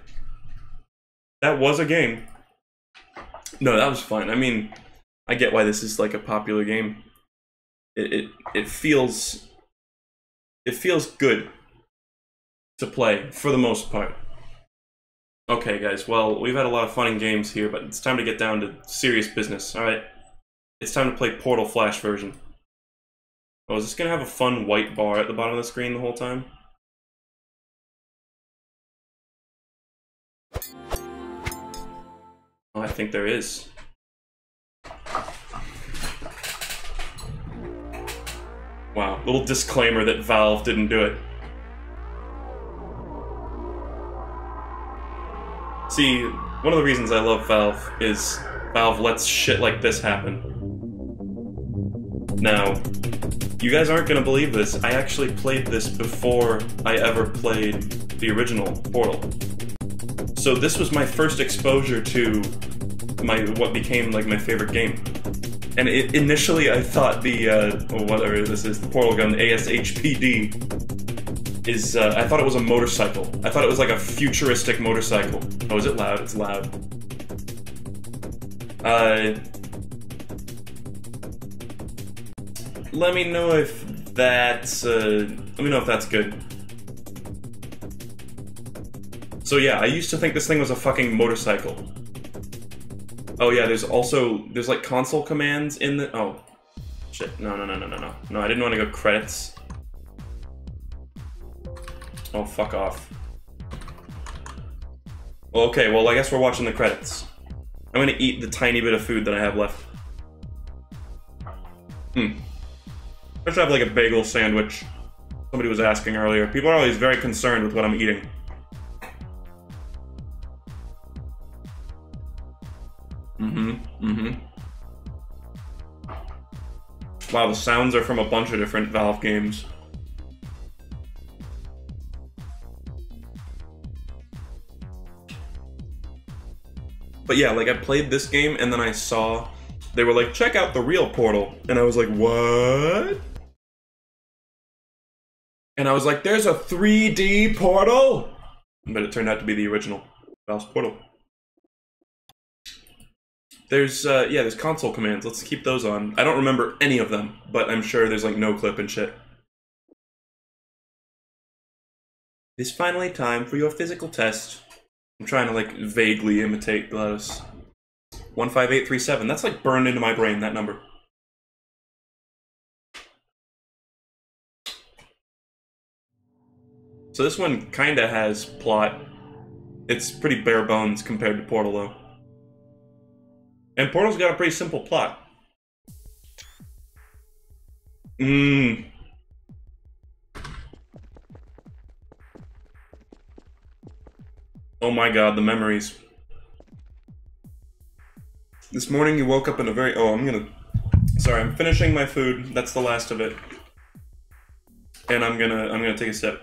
That was a game. No, that was fun. I mean, I get why this is like a popular game. It it, it feels it feels good to play for the most part. Okay, guys. Well, we've had a lot of fun in games here, but it's time to get down to serious business. All right, it's time to play Portal Flash version. Oh, is this gonna have a fun white bar at the bottom of the screen the whole time? Oh, I think there is. Wow, little disclaimer that Valve didn't do it. See, one of the reasons I love Valve is Valve lets shit like this happen. Now, you guys aren't gonna believe this, I actually played this before I ever played the original Portal. So this was my first exposure to my what became like my favorite game. And it, initially, I thought the uh, whatever this is, the portal gun, the ASHPD, is uh, I thought it was a motorcycle. I thought it was like a futuristic motorcycle. Oh, is it loud? It's loud. Uh, let me know if that's uh, let me know if that's good. So yeah, I used to think this thing was a fucking motorcycle. Oh yeah, there's also there's like console commands in the oh shit no no no no no no no I didn't want to go credits. Oh fuck off. Okay, well I guess we're watching the credits. I'm gonna eat the tiny bit of food that I have left. Hmm. I should have like a bagel sandwich. Somebody was asking earlier. People are always very concerned with what I'm eating. Mm-hmm. Wow, the sounds are from a bunch of different Valve games. But yeah, like I played this game and then I saw they were like, check out the real Portal. And I was like, what? And I was like, there's a 3D Portal? But it turned out to be the original Valve's Portal. There's, uh, yeah, there's console commands. Let's keep those on. I don't remember any of them, but I'm sure there's like no clip and shit. It's finally time for your physical test. I'm trying to like vaguely imitate GLaDOS. 15837. That's like burned into my brain, that number. So this one kinda has plot. It's pretty bare bones compared to Portal though. And Portal's got a pretty simple plot. Mmm. Oh my god, the memories. This morning you woke up in a very... Oh, I'm gonna... Sorry, I'm finishing my food. That's the last of it. And I'm gonna... I'm gonna take a sip.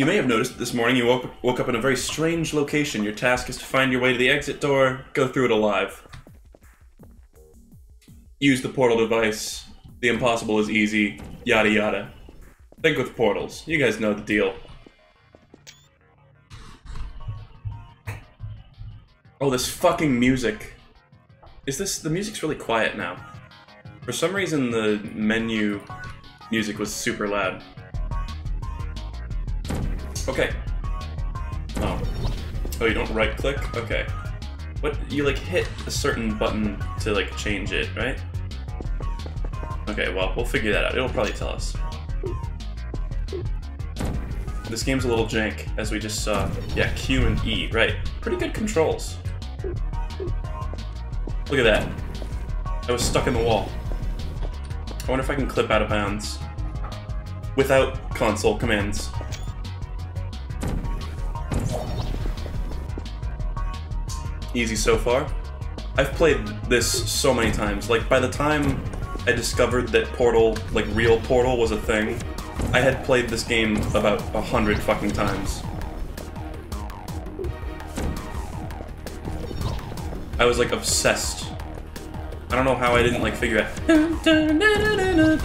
You may have noticed that this morning you woke, woke up in a very strange location. Your task is to find your way to the exit door, go through it alive. Use the portal device. The impossible is easy. Yada yada. Think with portals. You guys know the deal. Oh, this fucking music. Is this... The music's really quiet now. For some reason, the menu music was super loud. Okay. Oh. Oh, you don't right click? Okay. What, you like hit a certain button to like change it, right? Okay, well, we'll figure that out. It'll probably tell us. This game's a little jank, as we just saw. Yeah, Q and E, right. Pretty good controls. Look at that. I was stuck in the wall. I wonder if I can clip out of bounds. Without console commands. Easy so far. I've played this so many times. Like, by the time I discovered that Portal, like real Portal, was a thing, I had played this game about a hundred fucking times. I was like obsessed. I don't know how I didn't like figure out.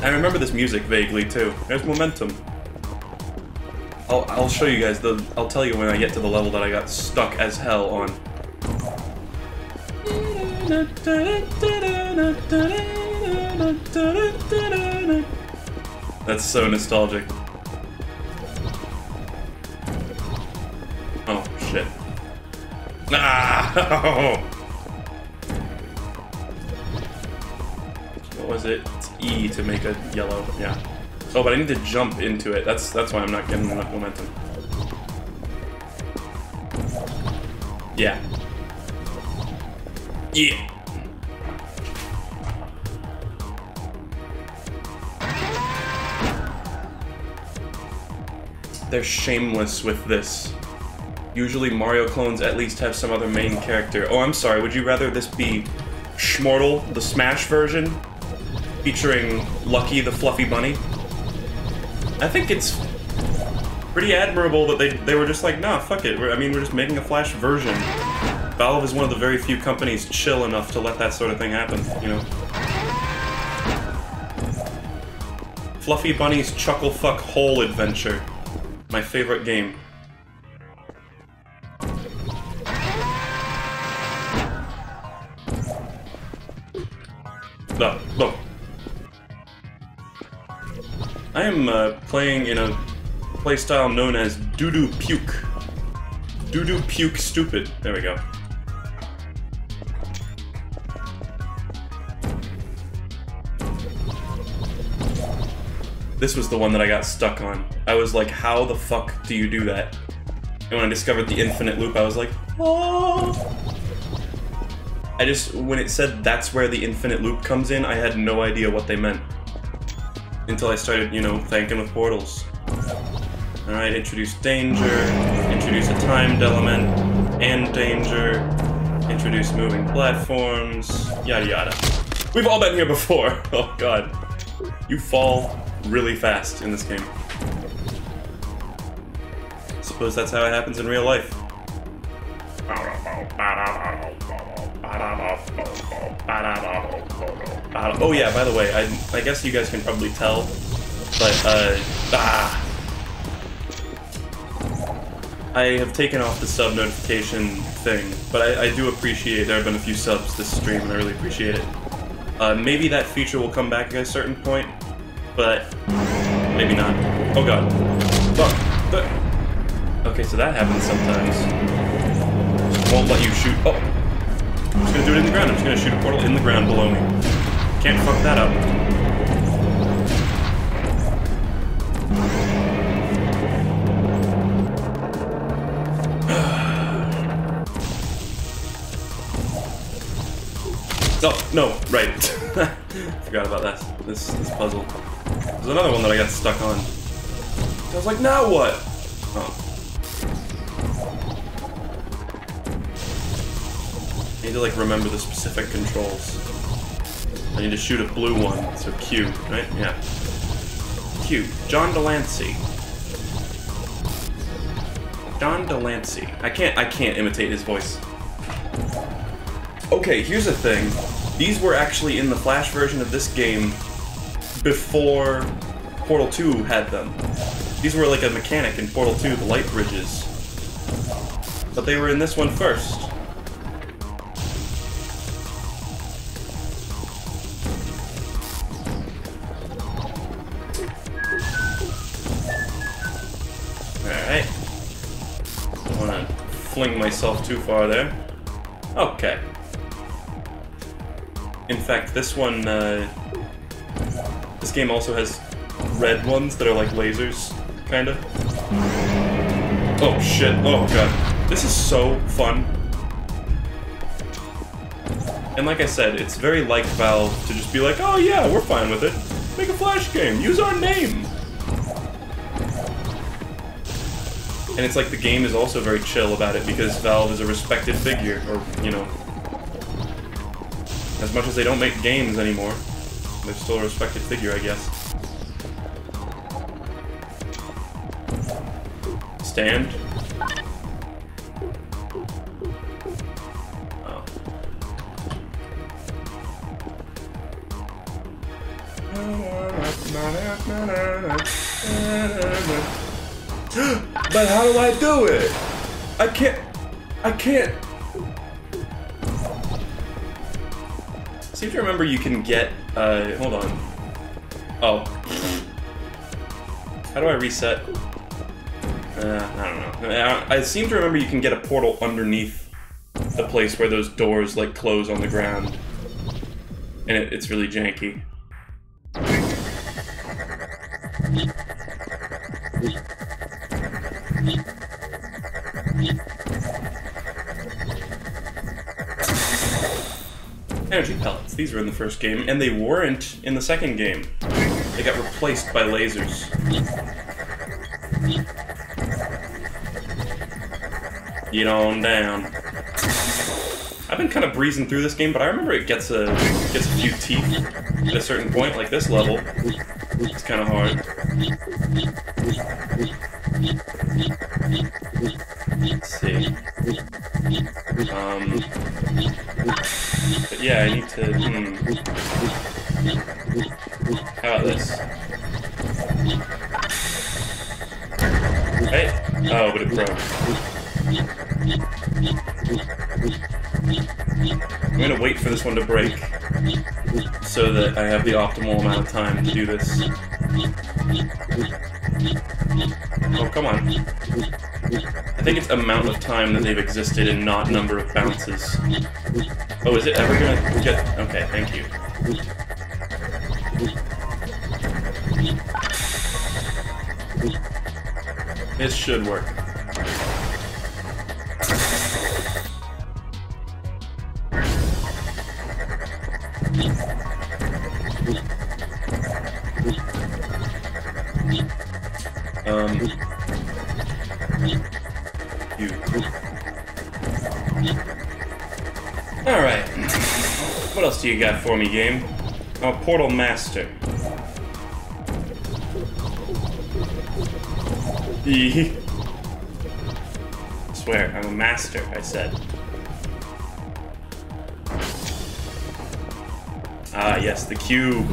I remember this music vaguely too. There's momentum. I'll I'll show you guys the. I'll tell you when I get to the level that I got stuck as hell on. That's so nostalgic. Oh, shit. Ah! what was it? It's E to make a yellow, yeah. Oh, but I need to jump into it. That's that's why I'm not getting enough momentum. Yeah, yeah. They're shameless with this. Usually Mario clones at least have some other main character. Oh, I'm sorry, would you rather this be Schmortle, the Smash version, featuring Lucky the Fluffy Bunny? I think it's pretty admirable that they, they were just like, nah, fuck it. I mean, we're just making a Flash version. Valve is one of the very few companies chill enough to let that sort of thing happen, you know? Fluffy Bunny's Chuckle Fuck Hole Adventure. My favorite game. No, no. I am uh, playing in a playstyle known as Doodoo Puke. Doodoo Puke Stupid. There we go. This was the one that I got stuck on. I was like, how the fuck do you do that? And when I discovered the infinite loop, I was like, oh. I just, when it said that's where the infinite loop comes in, I had no idea what they meant. Until I started, you know, thanking with portals. Alright, introduce danger, introduce a timed element, and danger, introduce moving platforms, yada yada. We've all been here before! Oh god. You fall really fast in this game. Suppose that's how it happens in real life. Oh yeah, by the way, I, I guess you guys can probably tell, but, uh, ah, I have taken off the sub notification thing, but I, I, do appreciate there have been a few subs this stream, and I really appreciate it. Uh, maybe that feature will come back at a certain point, but maybe not. Oh god. Fuck. Okay, so that happens sometimes. Won't let you shoot. Oh! I'm just gonna do it in the ground. I'm just gonna shoot a portal in the ground below me. Can't fuck that up. oh, no, right. Forgot about that. This, this puzzle. There's another one that I got stuck on. I was like, now what? Oh. I need to like remember the specific controls. I need to shoot a blue one, so Q, right? Yeah. Q. John de Lancie. John de Lancie. I can't I can't imitate his voice. Okay, here's the thing. These were actually in the Flash version of this game before Portal 2 had them. These were like a mechanic in Portal 2, the light bridges. But they were in this one first. Alright. Don't wanna fling myself too far there. Okay. In fact, this one, uh, this game also has red ones that are like lasers, kind of. Oh shit, oh god. This is so fun. And like I said, it's very like Valve to just be like, oh yeah, we're fine with it. Make a Flash game, use our name! And it's like the game is also very chill about it because Valve is a respected figure, or, you know. As much as they don't make games anymore. They're still a respected figure, I guess. Stand. Oh. but how do I do it? I can't... I can't... seem to remember you can get uh, hold on. Oh. How do I reset? Uh, I don't know. I, seem to remember you can get a portal underneath the place where those doors, like, close on the ground. And it, it's really janky. In the first game, and they weren't in the second game. They got replaced by lasers. Get on down. I've been kind of breezing through this game, but I remember it gets a gets a few teeth at a certain point, like this level. It's kind of hard. Yeah, I need to. Hmm. How about this? Right? Oh, but it broke. I'm gonna wait for this one to break so that I have the optimal amount of time to do this. Oh, come on. I think it's amount of time that they've existed and not number of bounces. Oh, is it ever gonna get... Okay, thank you. This should work. You got for me, game? Oh, Portal Master. I swear, I'm a master, I said. Ah, yes, the cube.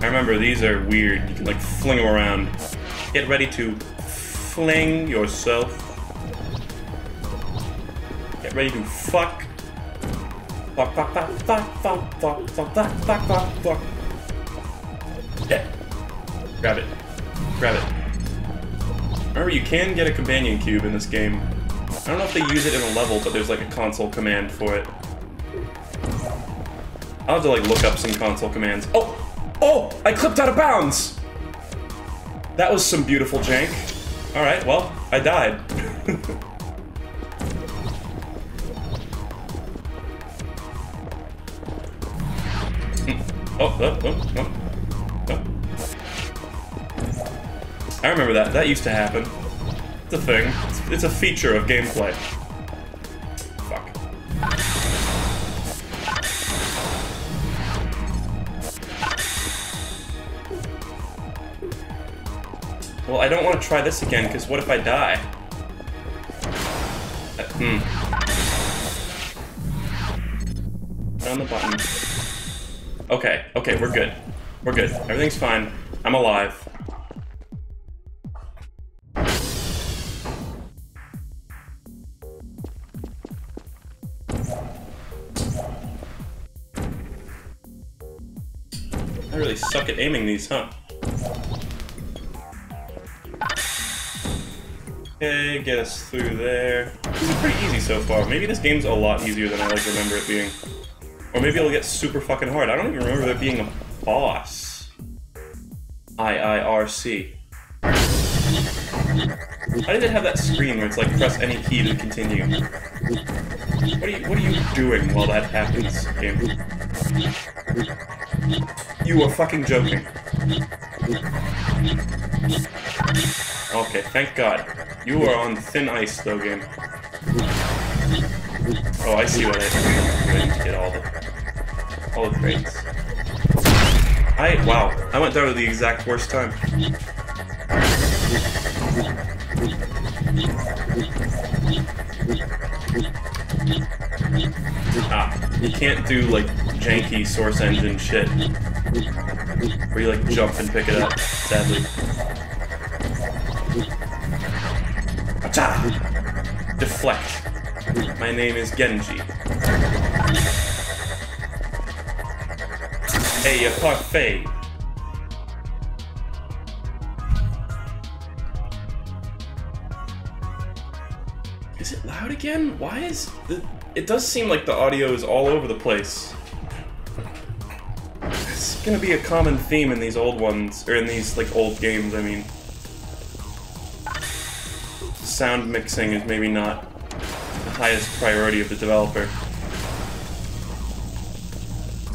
I remember these are weird. You can like fling them around. Get ready to fling yourself. Get ready to fuck. Grab it. Grab it. Remember, you can get a companion cube in this game. I don't know if they use it in a level, but there's like a console command for it. I'll have to like look up some console commands. Oh! Oh! I clipped out of bounds! That was some beautiful jank. Alright, well, I died. oh, oh, oh. I remember that. That used to happen. It's a thing. It's, it's a feature of gameplay. Fuck. Well, I don't want to try this again, because what if I die? Uh, hmm. The button. Okay, okay, we're good. We're good. Everything's fine. I'm alive. I really suck at aiming these, huh? Okay, get us through there. This is pretty easy so far. Maybe this game's a lot easier than I like remember it being. Or maybe it'll get super fucking hard. I don't even remember there being a boss. IIRC. Why did it have that screen where it's like press any key to continue? What are you what are you doing while that happens, game? You are fucking joking. Okay, thank God. You are on thin ice, though, game. Oh, I see what I did. I to get all the all the. I wow, I went down to the exact worst time. Ah, you can't do like janky source engine shit. Where you like jump and pick it up, sadly. Acha! Deflect. My name is Genji. Hey, a parfait. Is it loud again? Why is the... It does seem like the audio is all over the place. It's gonna be a common theme in these old ones, or in these, like, old games, I mean. Sound mixing is maybe not the highest priority of the developer.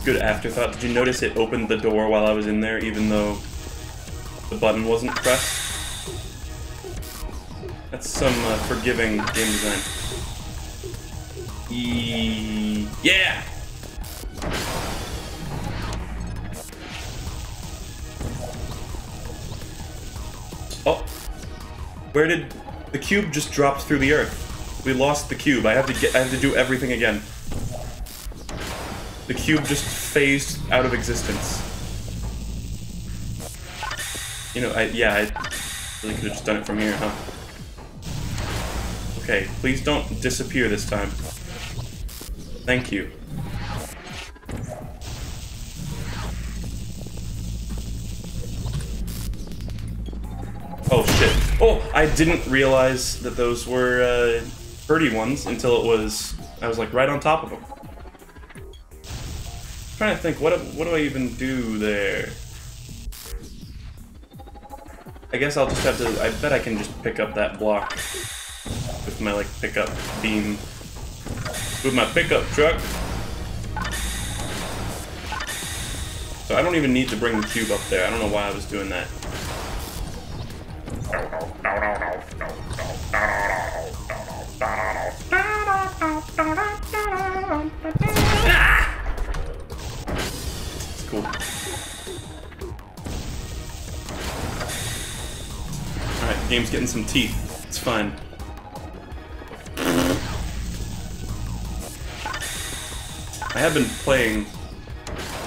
Good afterthought. Did you notice it opened the door while I was in there, even though the button wasn't pressed? That's some uh, forgiving game design. E yeah! Oh! Where did... The cube just dropped through the earth. We lost the cube. I have to get... I have to do everything again. The cube just phased out of existence. You know, I... Yeah, I really could have just done it from here, huh? Okay, please don't disappear this time. Thank you. Oh shit. Oh, I didn't realize that those were uh, ones until it was, I was like right on top of them. Trying to think, what, what do I even do there? I guess I'll just have to, I bet I can just pick up that block with my like pickup beam. With my pickup truck. So I don't even need to bring the cube up there. I don't know why I was doing that. Cool. Alright, game's getting some teeth. It's fine. I have been playing,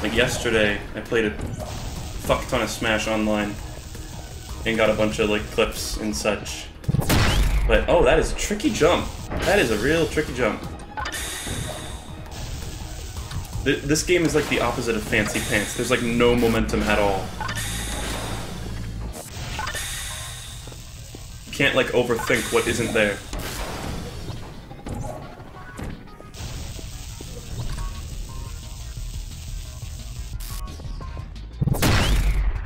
like yesterday, I played a fuck ton of Smash Online and got a bunch of like clips and such. But, oh, that is a tricky jump. That is a real tricky jump. Th this game is like the opposite of Fancy Pants. There's like no momentum at all. Can't like overthink what isn't there.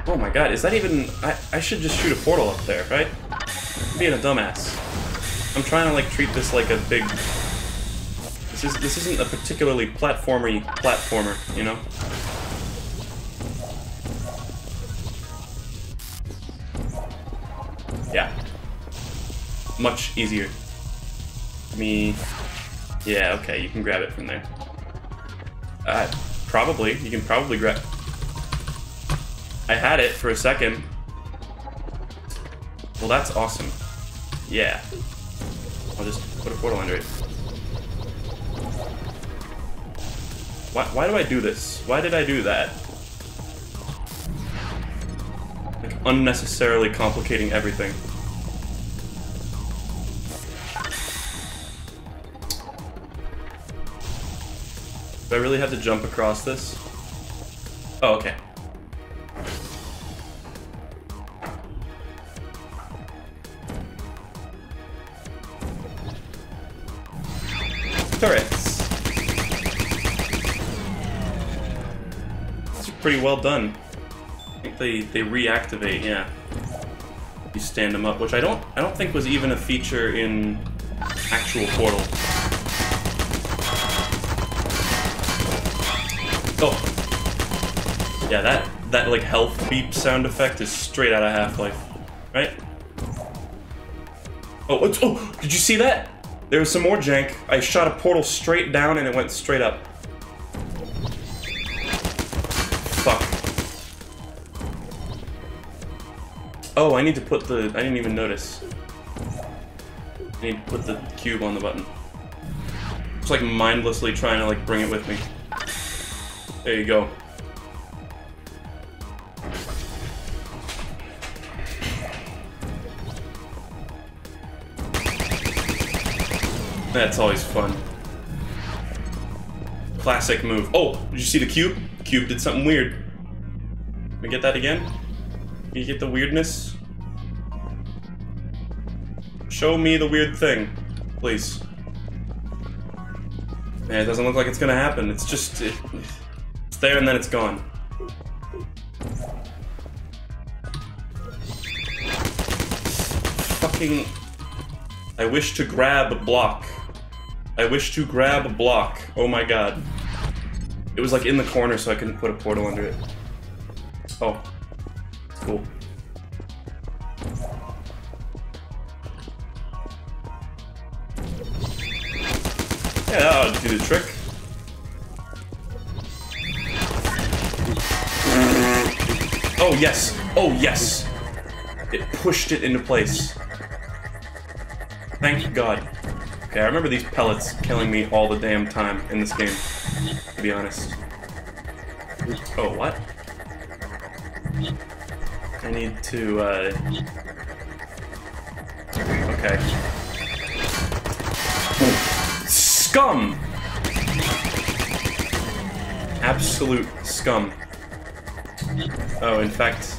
Oh my god, is that even... I, I should just shoot a portal up there, right? I'm being a dumbass. I'm trying to, like, treat this like a big... This, is, this isn't a particularly platformy platformer, you know? Yeah. Much easier. Me... Yeah, okay, you can grab it from there. Uh, probably. You can probably grab... I had it for a second. Well, that's awesome. Yeah. I'll just put a portal under it. Why, why do I do this? Why did I do that? Like, unnecessarily complicating everything. Do I really have to jump across this? Pretty well done. I think they, they reactivate, yeah. You stand them up, which I don't I don't think was even a feature in actual Portal. Oh. Yeah, that that like health beep sound effect is straight out of Half-Life, right? Oh, oh, did you see that? There was some more jank. I shot a portal straight down and it went straight up. Oh, I need to put the... I didn't even notice. I need to put the cube on the button. Just like mindlessly trying to like bring it with me. There you go. That's always fun. Classic move. Oh, did you see the cube? The cube did something weird. Can we get that again? Can you get the weirdness? Show me the weird thing, please. Man, it doesn't look like it's gonna happen. It's just... It, it's there and then it's gone. Fucking... I wish to grab a block. I wish to grab a block. Oh my god. It was like in the corner so I couldn't put a portal under it. Oh. Do the trick. Oh, yes. Oh, yes. It pushed it into place. Thank God. Okay, I remember these pellets killing me all the damn time in this game, to be honest. Oh, what? I need to, uh... Okay. Scum! Absolute scum. Oh, in fact...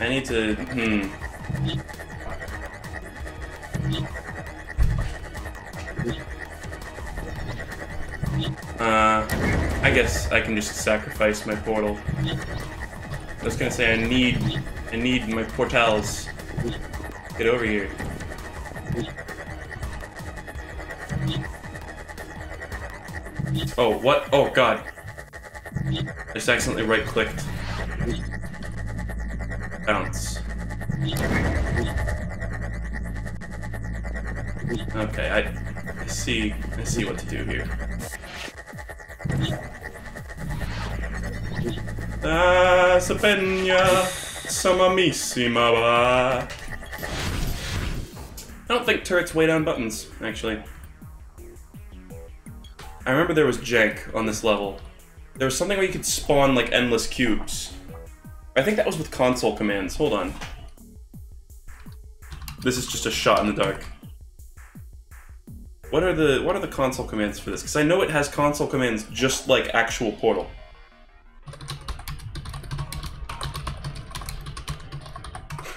I need to... Hmm... Uh, I guess I can just sacrifice my portal. I was gonna say I need, I need my portals. Get over here. Oh, what? Oh, God. I just accidentally right-clicked. Bounce. Okay, I, I see, I see what to do here. Ah, Sapenia, samamissima. I don't think turrets weigh down buttons, actually. I remember there was jank on this level. There was something where you could spawn, like, endless cubes. I think that was with console commands. Hold on. This is just a shot in the dark. What are the what are the console commands for this? Because I know it has console commands just like actual Portal.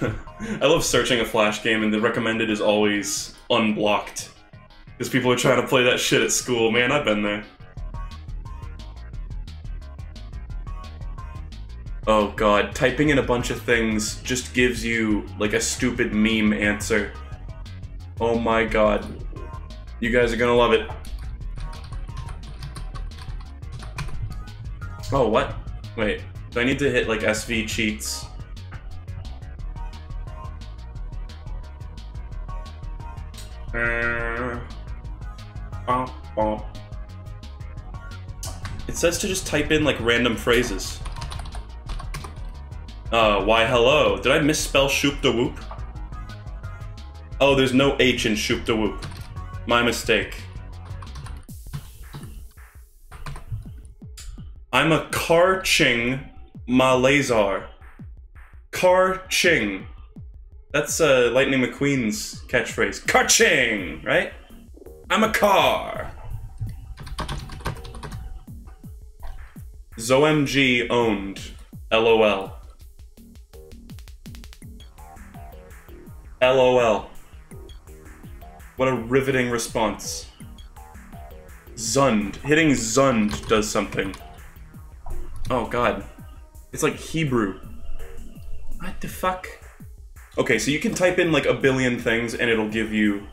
I love searching a Flash game and the recommended is always unblocked. Because people are trying to play that shit at school. Man, I've been there. Oh god, typing in a bunch of things just gives you, like, a stupid meme answer. Oh my god. You guys are gonna love it. Oh, what? Wait, do I need to hit, like, SV cheats? Uh. It says to just type in, like, random phrases. Uh, why hello. Did I misspell shoop da whoop? Oh, there's no H in shoop da whoop. My mistake. I'm a Karching Malazar. Karching. That's uh, Lightning McQueen's catchphrase. Karching, right? I'm a car. ZoMG owned. LOL. LOL. What a riveting response. Zund. Hitting Zund does something. Oh god. It's like Hebrew. What the fuck? Okay, so you can type in like a billion things and it'll give you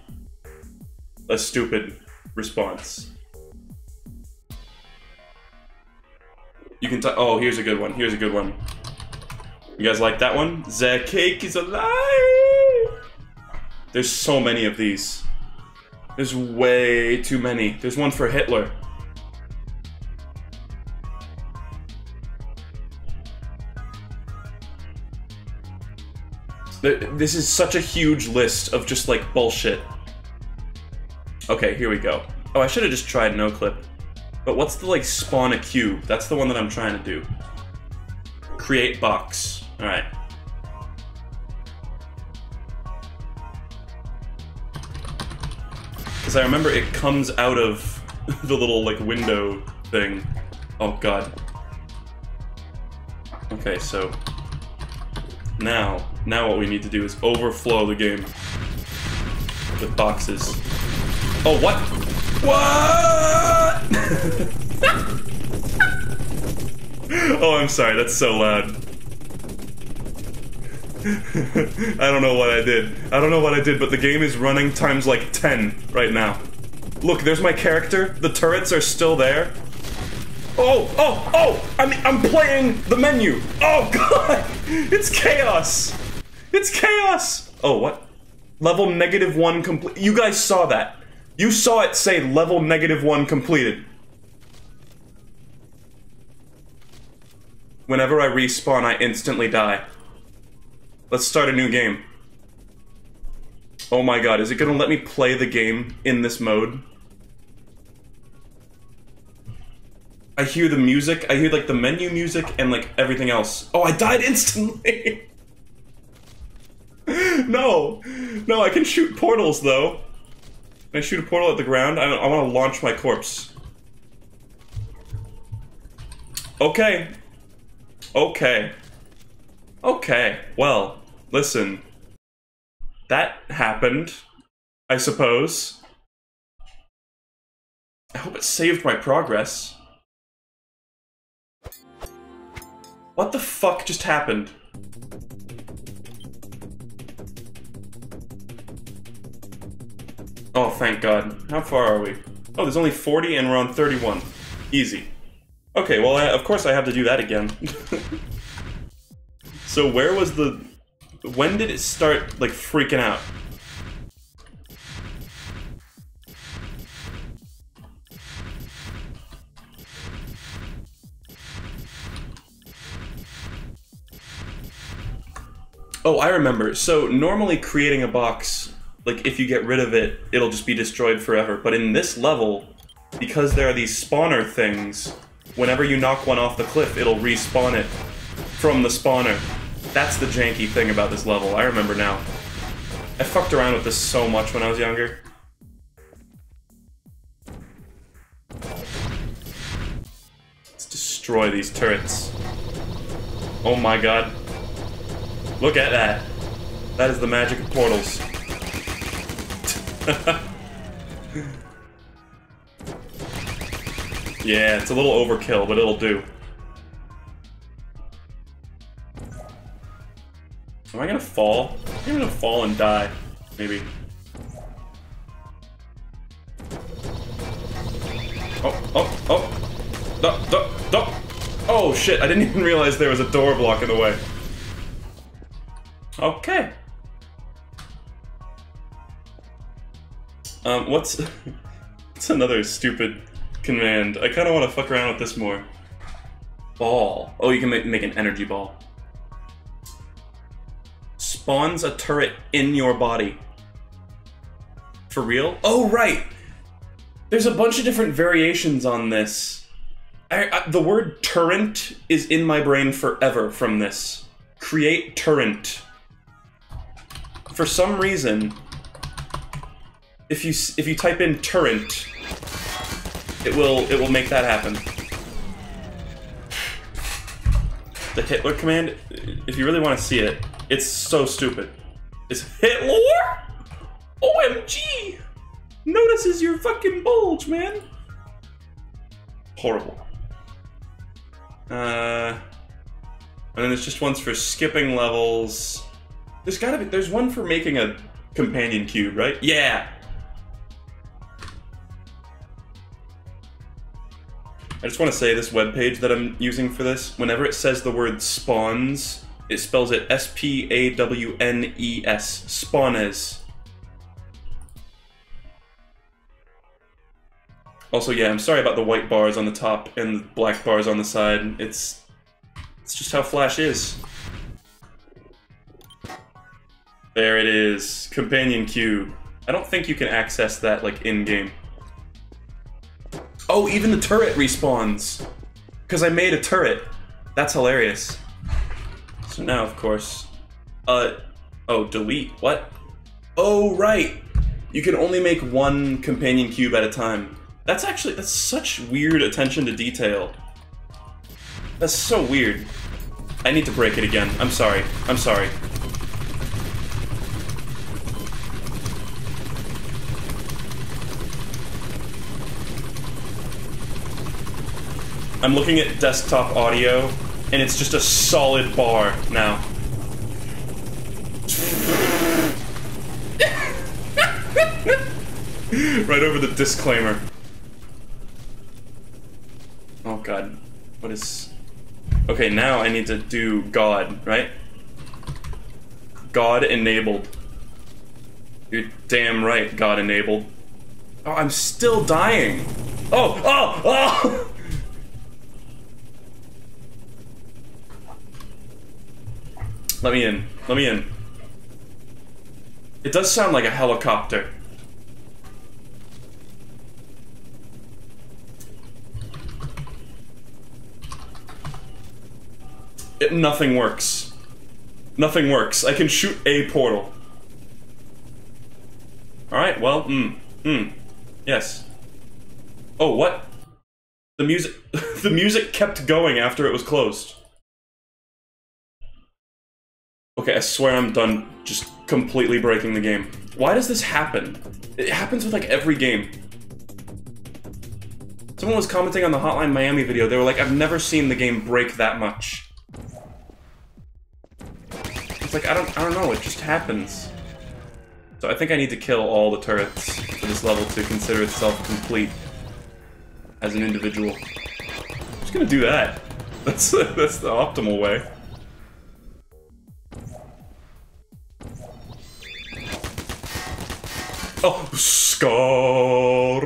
a stupid response. You can type- oh, here's a good one, here's a good one. You guys like that one? The cake is alive! There's so many of these. There's way too many. There's one for Hitler. This is such a huge list of just like bullshit. Okay, here we go. Oh, I should have just tried no clip. But what's the like spawn a cube? That's the one that I'm trying to do. Create box. Alright. Because I remember it comes out of the little, like, window thing. Oh, God. Okay, so... Now, now what we need to do is overflow the game with boxes. Oh, what? What? oh, I'm sorry, that's so loud. I don't know what I did. I don't know what I did, but the game is running times like 10 right now. Look, there's my character. The turrets are still there. Oh, oh, oh! I'm, I'm playing the menu. Oh, God! It's chaos! It's chaos! Oh, what? Level negative one complete. You guys saw that. You saw it say level negative one completed. Whenever I respawn, I instantly die. Let's start a new game. Oh my god, is it gonna let me play the game in this mode? I hear the music, I hear like the menu music and like everything else. Oh, I died instantly! no! No, I can shoot portals though. Can I shoot a portal at the ground? I, I want to launch my corpse. Okay. Okay. Okay. Well, listen. That happened, I suppose. I hope it saved my progress. What the fuck just happened? Oh, thank God. How far are we? Oh, there's only 40 and we're on 31. Easy. Okay, well, I, of course I have to do that again. so where was the... When did it start, like, freaking out? Oh, I remember. So normally creating a box, like if you get rid of it, it'll just be destroyed forever. But in this level, because there are these spawner things, whenever you knock one off the cliff, it'll respawn it from the spawner. That's the janky thing about this level. I remember now. I fucked around with this so much when I was younger. Let's destroy these turrets. Oh my god. Look at that. That is the magic of portals. yeah, it's a little overkill, but it'll do. Am I gonna fall? I'm gonna fall and die. Maybe. Oh, oh, oh! Duh, duh, duh! Oh shit, I didn't even realize there was a door block in the way. Okay. Um, what's... what's another stupid command? I kind of want to fuck around with this more. Ball. Oh, you can make, make an energy ball. Spawns a turret in your body. For real? Oh, right! There's a bunch of different variations on this. I, I, the word turret is in my brain forever from this. Create turret for some reason, if you if you type in turret, it will it will make that happen. The Hitler command, if you really want to see it, it's so stupid. It's Hitler? OMG! Notices your fucking bulge, man. Horrible. Uh, and then there's just ones for skipping levels. There's gotta be. There's one for making a companion cube, right? Yeah. I just want to say this web page that I'm using for this. Whenever it says the word spawns, it spells it S P A W N E S. Spawnes. Also, yeah, I'm sorry about the white bars on the top and the black bars on the side. It's it's just how Flash is. There it is. Companion cube. I don't think you can access that, like, in-game. Oh, even the turret respawns! Because I made a turret. That's hilarious. So now, of course... Uh... Oh, delete. What? Oh, right! You can only make one companion cube at a time. That's actually... That's such weird attention to detail. That's so weird. I need to break it again. I'm sorry. I'm sorry. I'm looking at desktop audio, and it's just a solid bar now. right over the disclaimer. Oh god. What is... Okay, now I need to do God, right? God enabled. You're damn right, God enabled. Oh, I'm still dying. Oh, oh, oh! Let me in. Let me in. It does sound like a helicopter. It, nothing works. Nothing works. I can shoot a portal. Alright, well, hmm, hmm. Yes. Oh, what? The music- the music kept going after it was closed. Okay, I swear I'm done just completely breaking the game. Why does this happen? It happens with like every game. Someone was commenting on the Hotline Miami video, they were like, I've never seen the game break that much. It's like, I don't, I don't know, it just happens. So I think I need to kill all the turrets for this level to consider itself complete as an individual. I'm just gonna do that. That's, that's the optimal way. Oh, score!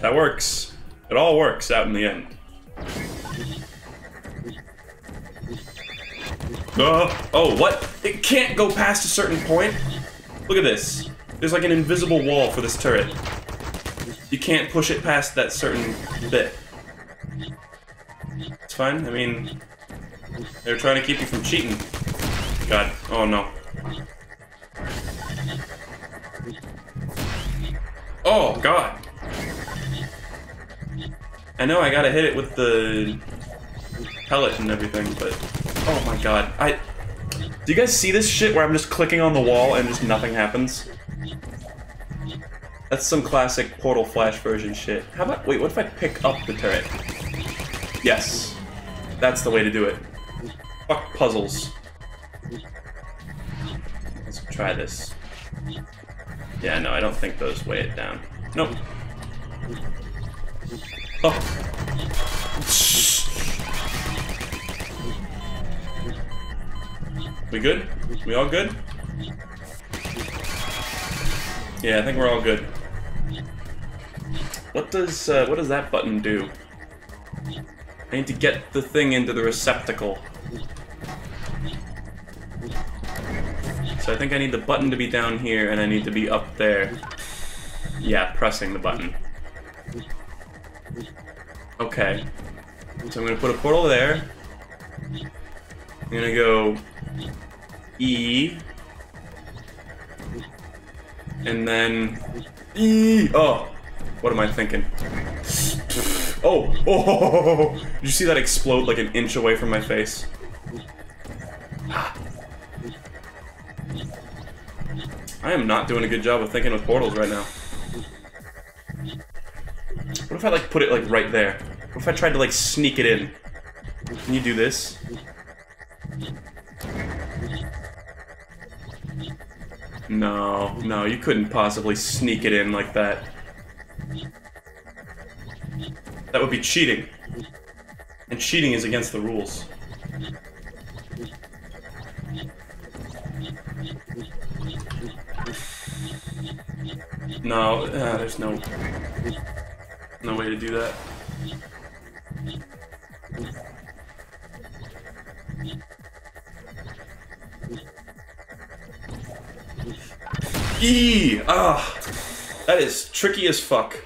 That works. It all works out in the end. Uh, oh, what? It can't go past a certain point? Look at this. There's like an invisible wall for this turret. You can't push it past that certain bit. It's fine, I mean... They're trying to keep you from cheating. God. Oh no. Oh, God. I know I gotta hit it with the pellet and everything, but... Oh my god. I... Do you guys see this shit where I'm just clicking on the wall and just nothing happens? That's some classic Portal Flash version shit. How about... Wait, what if I pick up the turret? Yes. That's the way to do it. Fuck puzzles. Try this. Yeah, no, I don't think those weigh it down. Nope. Oh. We good? We all good? Yeah, I think we're all good. What does, uh, what does that button do? I need to get the thing into the receptacle. So I think I need the button to be down here, and I need to be up there. Yeah, pressing the button. Okay. So I'm gonna put a portal there. I'm gonna go E. And then E. Oh, what am I thinking? Oh, oh, oh, oh, oh did you see that explode like an inch away from my face? I am not doing a good job of thinking with portals right now. What if I like put it like right there? What if I tried to like sneak it in? Can you do this? No, no, you couldn't possibly sneak it in like that. That would be cheating. And cheating is against the rules. No, uh, there's no... No way to do that. E Ah! That is tricky as fuck.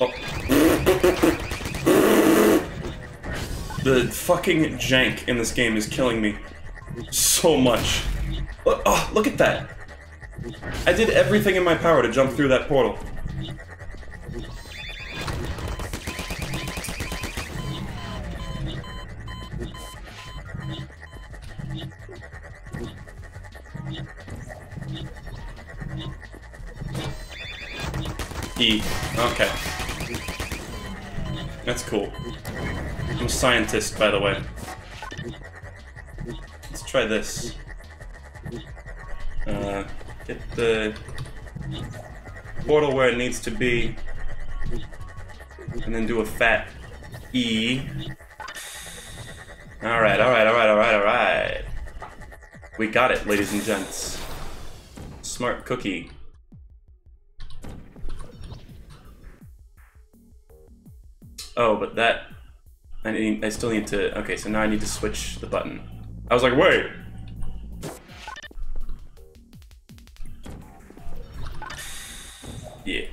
Oh. The fucking jank in this game is killing me so much. Oh, look at that. I did everything in my power to jump through that portal. E. Okay. That's cool. I'm scientist, by the way. Let's try this. Uh, get the... portal where it needs to be. And then do a fat E. Alright, alright, alright, alright, alright. We got it, ladies and gents. Smart cookie. Oh, but that... I, need, I still need to... Okay, so now I need to switch the button. I was like, wait! Yeah.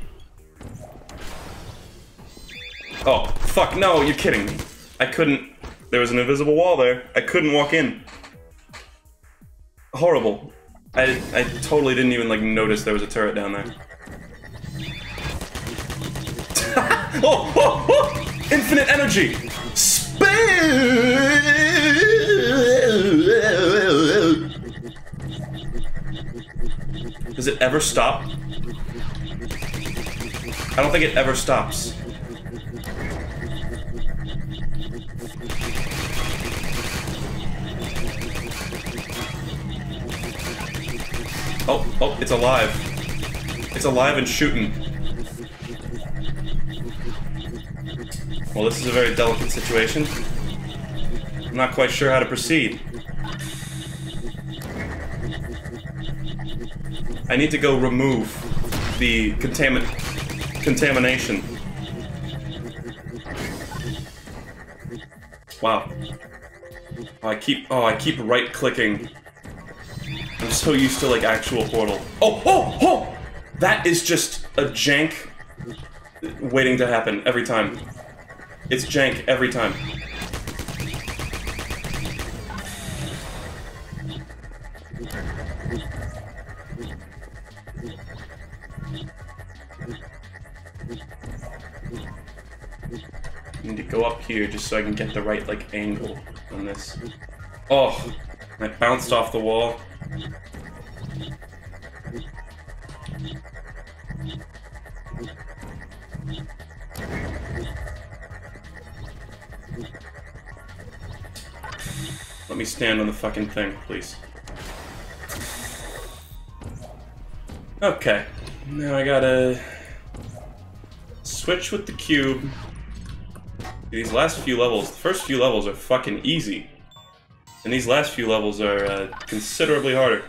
Oh, fuck, no, you're kidding me. I couldn't... There was an invisible wall there. I couldn't walk in. Horrible. I, I totally didn't even, like, notice there was a turret down there. oh, oh, oh! Infinite energy! Spin! Does it ever stop? I don't think it ever stops. Oh, oh, it's alive. It's alive and shooting. Well, this is a very delicate situation. I'm not quite sure how to proceed. I need to go remove the contamin contamination. Wow. Oh, I keep oh I keep right clicking I'm so used to like actual Portal. Oh, oh, oh! That is just a jank waiting to happen every time. It's jank every time. Need to go up here just so I can get the right like angle on this. Oh, I bounced off the wall. Let me stand on the fucking thing, please. Okay. Now I gotta switch with the cube. These last few levels, the first few levels are fucking easy. And these last few levels are uh, considerably harder.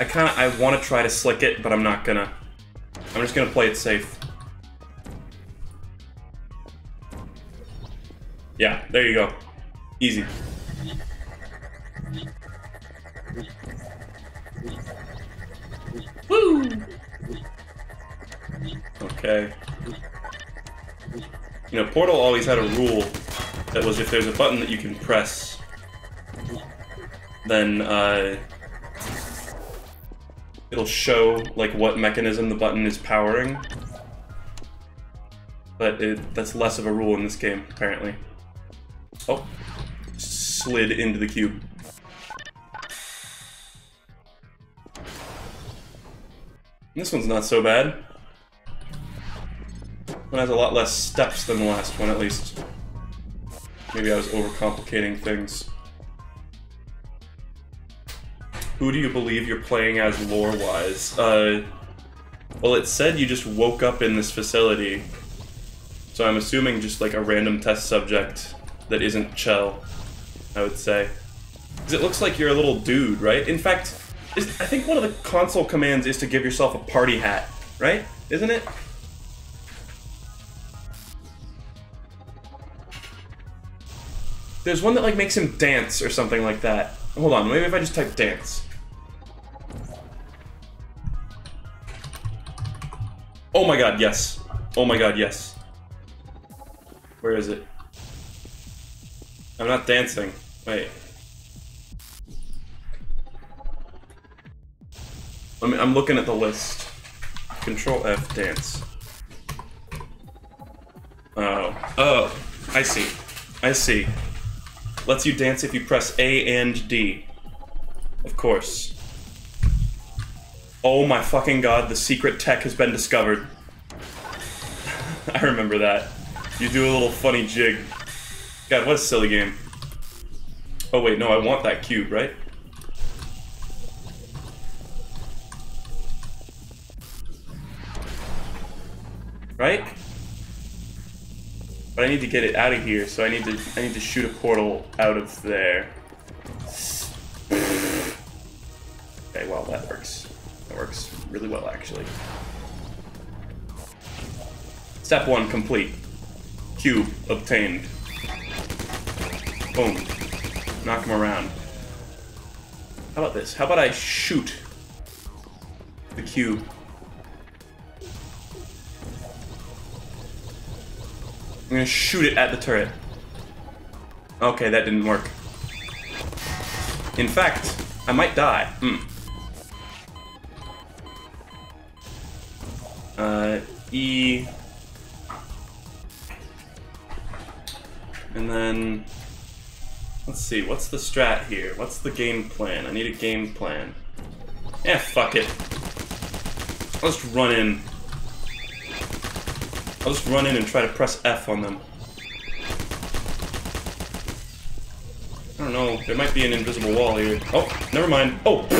I kind of I want to try to slick it, but I'm not gonna. I'm just gonna play it safe. Yeah, there you go. Easy. Woo! Okay. You know, Portal always had a rule that was if there's a button that you can press, then uh, it'll show like what mechanism the button is powering. But it, that's less of a rule in this game, apparently. Oh, slid into the cube. This one's not so bad. One has a lot less steps than the last one, at least. Maybe I was overcomplicating things. Who do you believe you're playing as lore-wise? Uh, well, it said you just woke up in this facility. So I'm assuming just like a random test subject that isn't Chell, I would say. Because it looks like you're a little dude, right? In fact, is, I think one of the console commands is to give yourself a party hat, right? Isn't it? There's one that like makes him dance or something like that. Hold on, maybe if I just type dance. Oh my god, yes. Oh my god, yes. Where is it? I'm not dancing. Wait. I'm, I'm looking at the list. Control F, dance. Oh. Oh. I see. I see. Lets you dance if you press A and D. Of course. Oh my fucking god, the secret tech has been discovered. I remember that. You do a little funny jig. God, what a silly game. Oh wait, no, I want that cube, right? Right? But I need to get it out of here, so I need to I need to shoot a portal out of there. Okay, well that works. Works really well actually. Step one complete. Cube obtained. Boom. Knock him around. How about this? How about I shoot the cube? I'm gonna shoot it at the turret. Okay, that didn't work. In fact, I might die. Hmm. Uh, E... And then... Let's see, what's the strat here? What's the game plan? I need a game plan. Eh, fuck it. I'll just run in. I'll just run in and try to press F on them. I don't know, there might be an invisible wall here. Oh, never mind. Oh!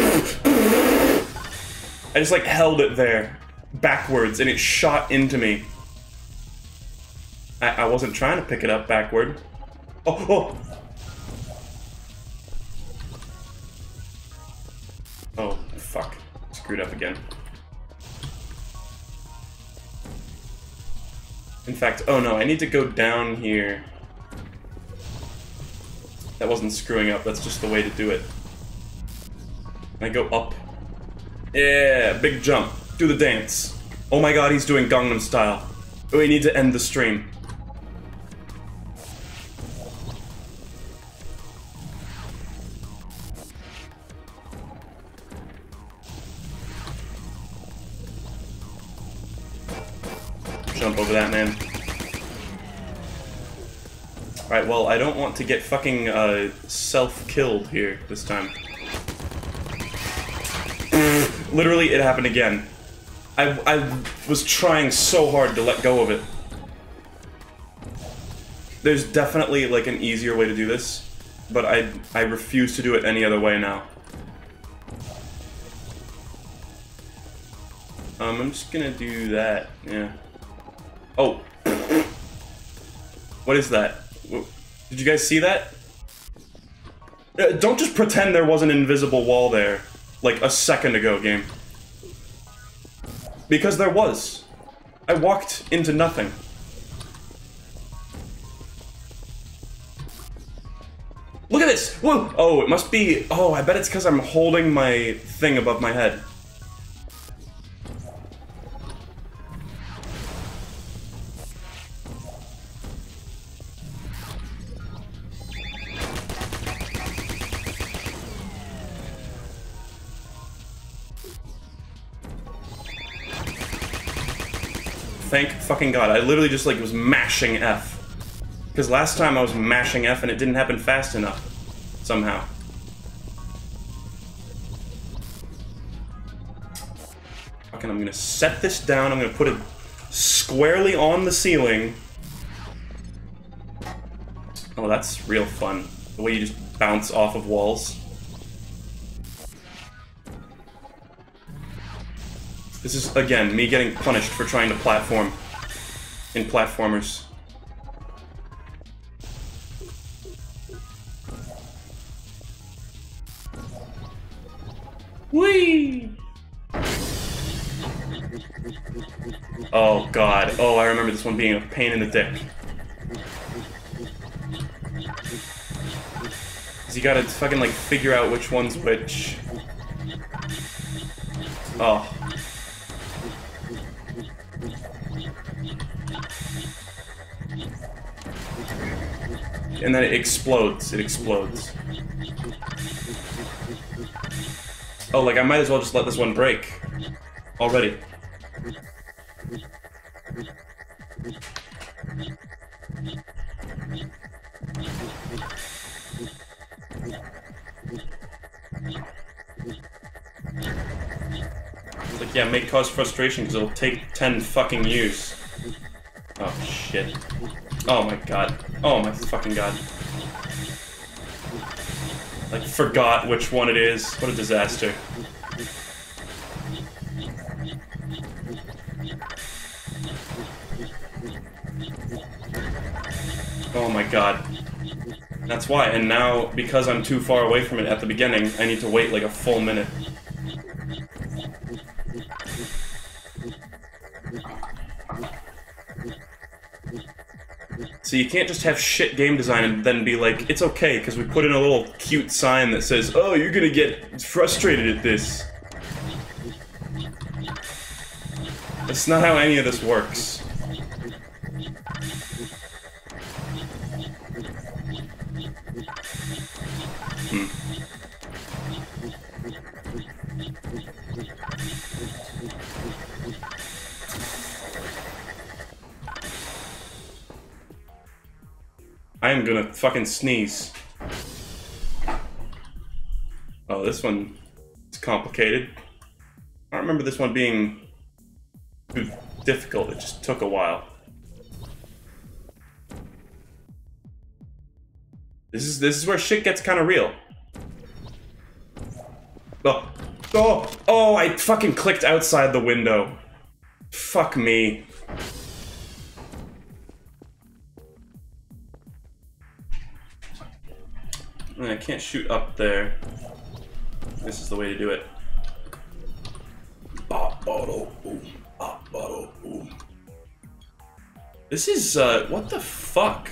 I just like held it there, backwards, and it shot into me. I, I wasn't trying to pick it up backward. Oh, oh! Oh, fuck. Screwed up again. In fact, oh no, I need to go down here. That wasn't screwing up, that's just the way to do it. I go up. Yeah, big jump. Do the dance. Oh my god, he's doing Gangnam Style. We need to end the stream. Jump over that, man. Alright, well, I don't want to get fucking uh, self-killed here this time. Literally, it happened again. I, I was trying so hard to let go of it. There's definitely, like, an easier way to do this, but I, I refuse to do it any other way now. Um, I'm just gonna do that, yeah. Oh. What is that? Did you guys see that? Uh, don't just pretend there was an invisible wall there, like a second ago, game. Because there was. I walked into nothing. Look at this! Whoa! Oh, it must be... Oh, I bet it's because I'm holding my thing above my head. Thank fucking god. I literally just like was mashing F. Because last time I was mashing F and it didn't happen fast enough. Somehow. Fucking I'm gonna set this down, I'm gonna put it squarely on the ceiling. Oh, that's real fun. The way you just bounce off of walls. This is, again, me getting punished for trying to platform in platformers. Whee! Oh god. Oh, I remember this one being a pain in the dick. Cause you gotta fucking like figure out which one's which. Oh. And then it explodes. It explodes. Oh, like I might as well just let this one break. Already. Like, yeah, make cause frustration because it'll take 10 fucking years. Oh, shit. Oh my god. Oh my fucking god. Like, forgot which one it is. What a disaster. Oh my god. That's why, and now, because I'm too far away from it at the beginning, I need to wait like a full minute. So you can't just have shit game design and then be like, it's okay, because we put in a little cute sign that says, oh, you're gonna get frustrated at this. That's not how any of this works. Fucking sneeze. Oh, this one is complicated. I don't remember this one being too difficult. It just took a while. This is this is where shit gets kind of real. Oh, oh, oh! I fucking clicked outside the window. Fuck me. I can't shoot up there. This is the way to do it. Bop bottle, boom, bop bottle, boom. This is uh, what the fuck?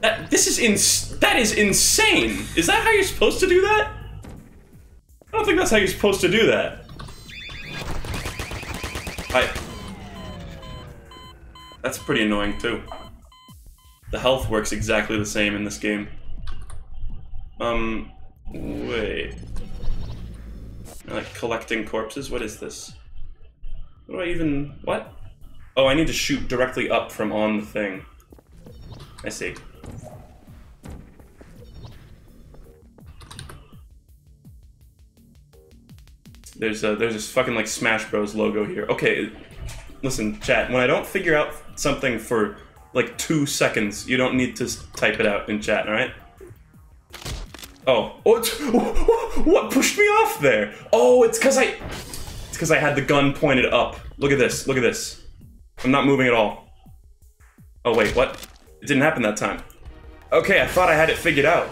That this is ins that is insane. Is that how you're supposed to do that? I don't think that's how you're supposed to do that. I. That's pretty annoying too. The health works exactly the same in this game. Um, wait. Like collecting corpses? What is this? What do I even... what? Oh, I need to shoot directly up from on the thing. I see. There's a, there's this fucking like Smash Bros logo here. Okay, listen, chat. When I don't figure out something for like two seconds, you don't need to type it out in chat, alright? Oh, oh what? What pushed me off there? Oh, it's because I, it's because I had the gun pointed up. Look at this. Look at this. I'm not moving at all. Oh wait, what? It didn't happen that time. Okay, I thought I had it figured out.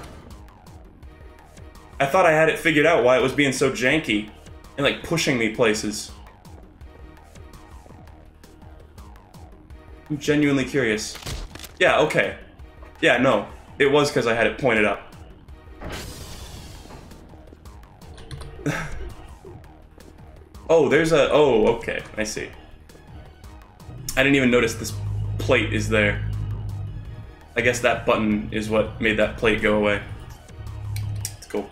I thought I had it figured out why it was being so janky and like pushing me places. I'm genuinely curious. Yeah, okay. Yeah, no. It was because I had it pointed up. Oh, there's a... Oh, okay. I see. I didn't even notice this plate is there. I guess that button is what made that plate go away. It's cool.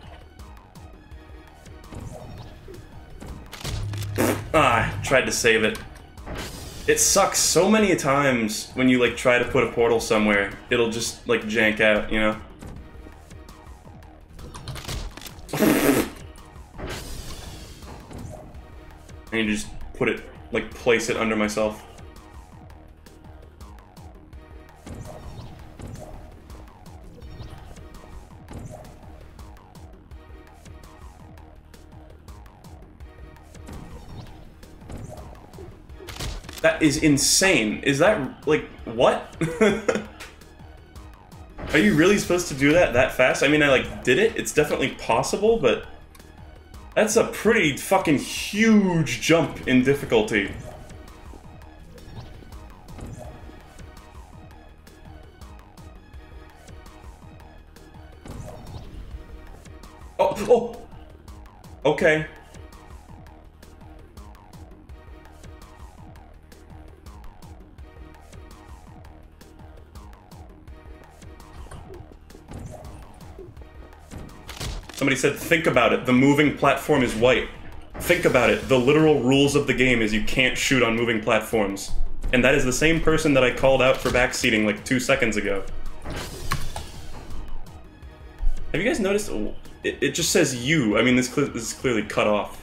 Ah, tried to save it. It sucks so many times when you like try to put a portal somewhere, it'll just like jank out, you know? To just put it, like, place it under myself. That is insane. Is that, like, what? Are you really supposed to do that that fast? I mean, I, like, did it. It's definitely possible, but... That's a pretty fucking huge jump in difficulty. Oh, oh! Okay. Somebody said, think about it. The moving platform is white. Think about it. The literal rules of the game is you can't shoot on moving platforms. And that is the same person that I called out for backseating like two seconds ago. Have you guys noticed? It, it just says you. I mean, this, this is clearly cut off.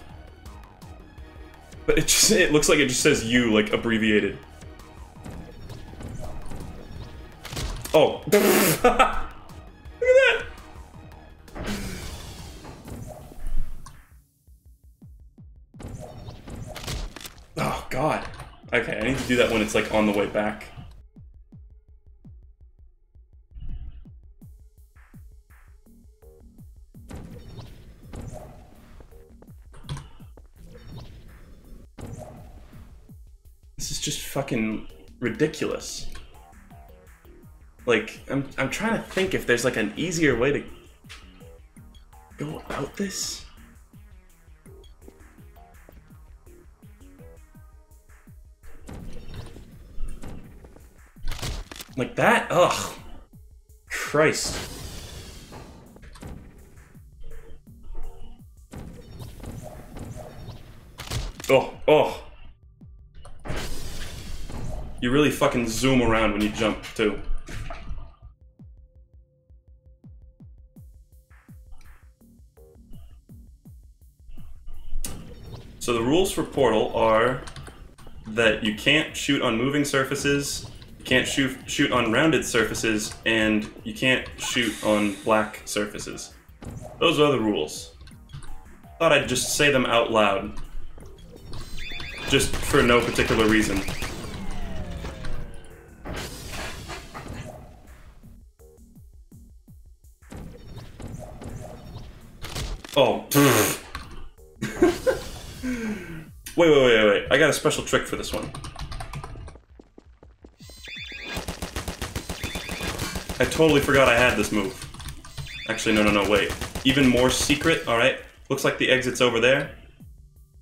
But it just it looks like it just says you, like, abbreviated. Oh. God. Okay, I need to do that when it's, like, on the way back. This is just fucking ridiculous. Like, I'm, I'm trying to think if there's, like, an easier way to go about this. Like that? Ugh. Christ. Oh, oh. You really fucking zoom around when you jump, too. So the rules for Portal are that you can't shoot on moving surfaces, you can't shoot shoot on rounded surfaces, and you can't shoot on black surfaces. Those are the rules. Thought I'd just say them out loud. Just for no particular reason. Oh. wait, wait, wait, wait. I got a special trick for this one. I totally forgot I had this move. Actually, no, no, no, wait. Even more secret, alright. Looks like the exit's over there.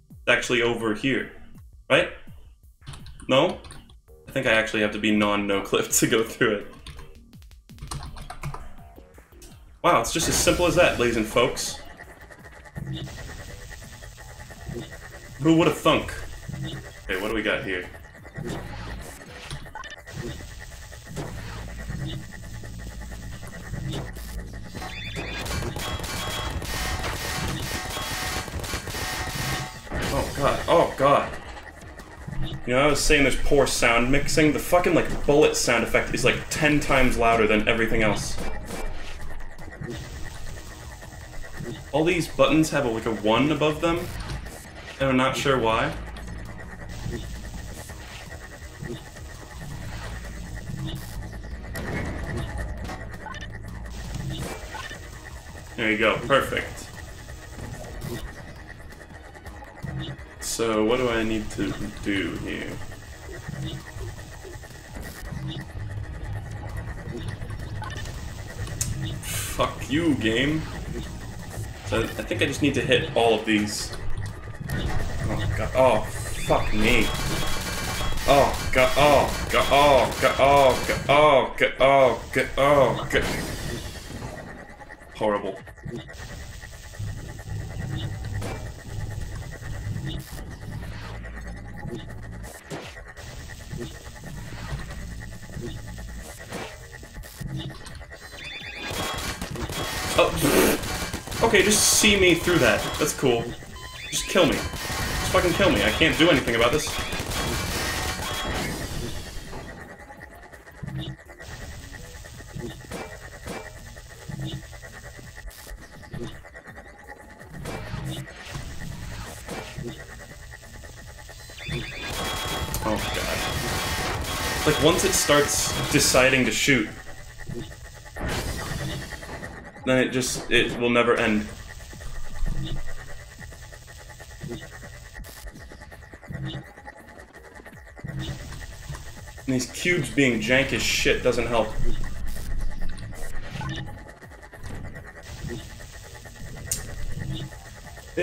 It's actually over here. Right? No? I think I actually have to be non-no-clip to go through it. Wow, it's just as simple as that, ladies and folks. Who would have thunk? Okay, what do we got here? God, oh god. You know, I was saying there's poor sound mixing. The fucking, like, bullet sound effect is, like, ten times louder than everything else. All these buttons have, a, like, a 1 above them, and I'm not sure why. There you go, perfect. So, what do I need to do here? Fuck you, game. So, I think I just need to hit all of these. Oh, god. Oh, fuck me. Oh, god. Oh, god. Oh, god. Oh, god. Oh, god. Oh, god. Oh, god. Horrible. See me through that. That's cool. Just kill me. Just fucking kill me. I can't do anything about this. Oh god. Like, once it starts deciding to shoot, then it just, it will never end. And these cubes being jank as shit doesn't help.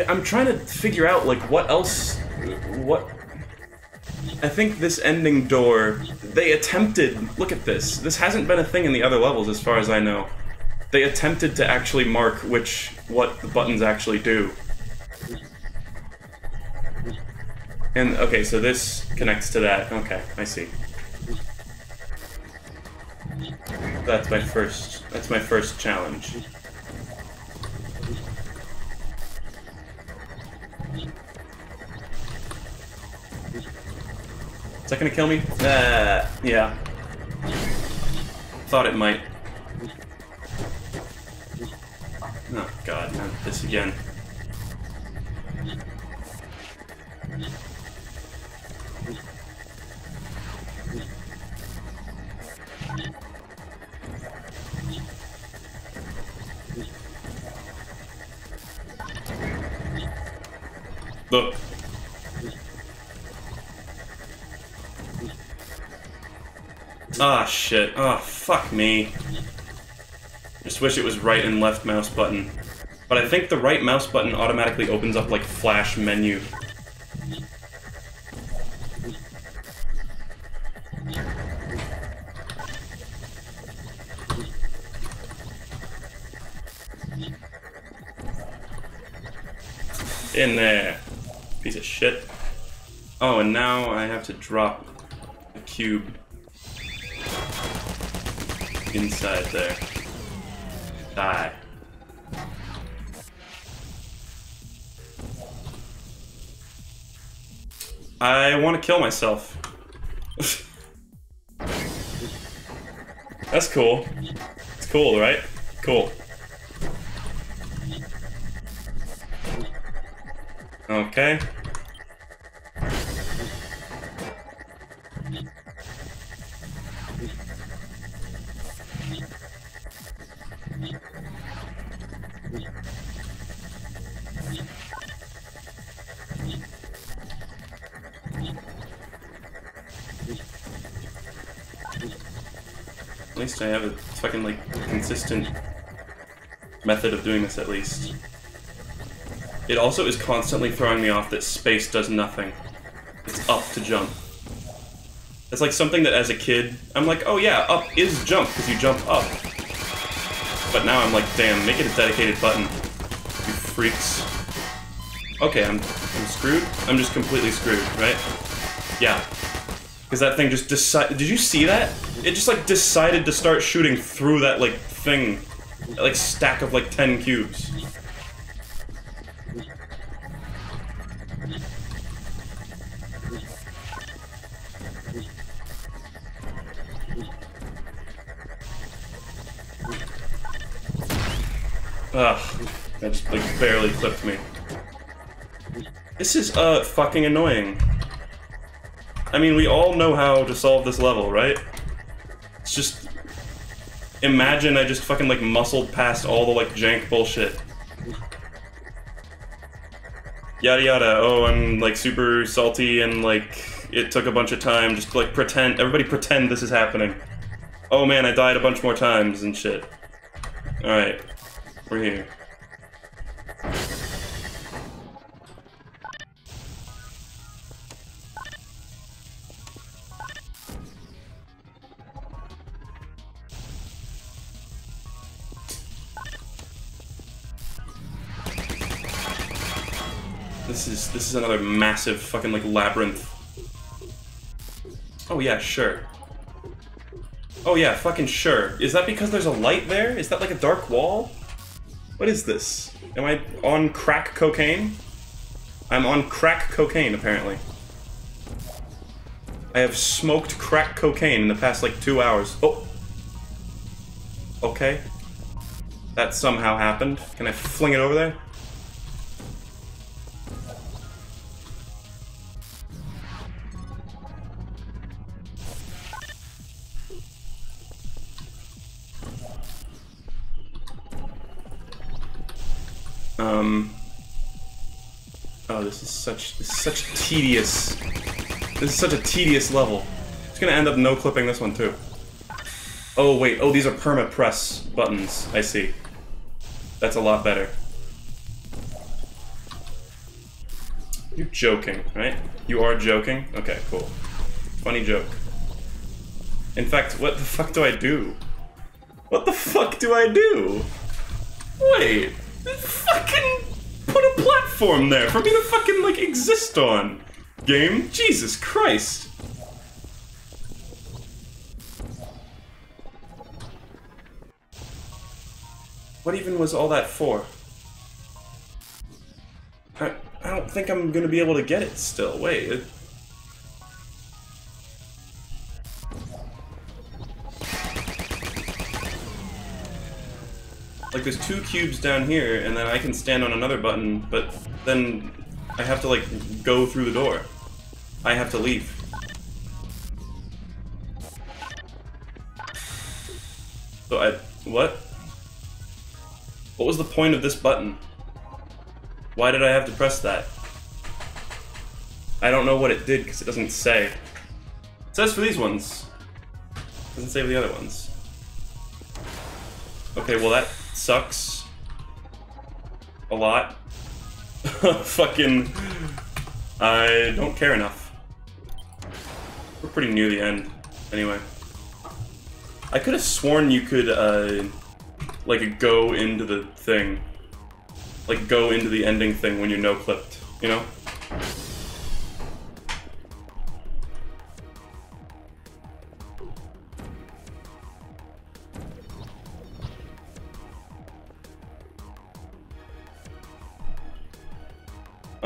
I'm trying to figure out, like, what else... What... I think this ending door... They attempted... Look at this. This hasn't been a thing in the other levels, as far as I know. They attempted to actually mark which... what the buttons actually do. And, okay, so this connects to that. Okay, I see. That's my first... That's my first challenge. Is that gonna kill me? Uh, yeah. Thought it might. Oh god, not this again. Look. Ah, shit. Ah, fuck me. Just wish it was right and left mouse button. But I think the right mouse button automatically opens up, like, flash menu. In there. Shit. Oh, and now I have to drop a cube inside there. Die. I want to kill myself. That's cool. It's cool, right? Cool. Okay. At least I have a fucking, like, consistent method of doing this, at least. It also is constantly throwing me off that space does nothing. Up to jump. It's like something that as a kid, I'm like, oh yeah, up is jump, because you jump up. But now I'm like, damn, make it a dedicated button. You freaks. Okay, I'm, I'm screwed? I'm just completely screwed, right? Yeah. Because that thing just decided- did you see that? It just like decided to start shooting through that like thing. That like stack of like 10 cubes. Uh fucking annoying. I mean, we all know how to solve this level, right? It's just imagine I just fucking like muscled past all the like jank bullshit. Yada yada. Oh, I'm like super salty and like it took a bunch of time. Just like pretend. Everybody pretend this is happening. Oh man, I died a bunch more times and shit. All right. We're here. This is this is another massive fucking like labyrinth. Oh yeah, sure. Oh yeah, fucking sure. Is that because there's a light there? Is that like a dark wall? What is this? Am I on crack cocaine? I'm on crack cocaine, apparently. I have smoked crack cocaine in the past, like, two hours. Oh! Okay. That somehow happened. Can I fling it over there? Um. Oh, this is such this is such tedious. This is such a tedious level. It's gonna end up no clipping this one too. Oh wait, oh these are perma press buttons. I see. That's a lot better. You're joking, right? You are joking? Okay, cool. Funny joke. In fact, what the fuck do I do? What the fuck do I do? Wait fucking put a platform there for me to fucking like exist on. Game, Jesus Christ. What even was all that for? I, I don't think I'm gonna be able to get it still. Wait. It, Like, there's two cubes down here, and then I can stand on another button, but then I have to, like, go through the door. I have to leave. So I... what? What was the point of this button? Why did I have to press that? I don't know what it did, because it doesn't say. It says for these ones. It doesn't say for the other ones. Okay, well that sucks. A lot. Fucking... I don't care enough. We're pretty near the end, anyway. I could have sworn you could, uh, like, go into the thing. Like, go into the ending thing when you're no-clipped, you know?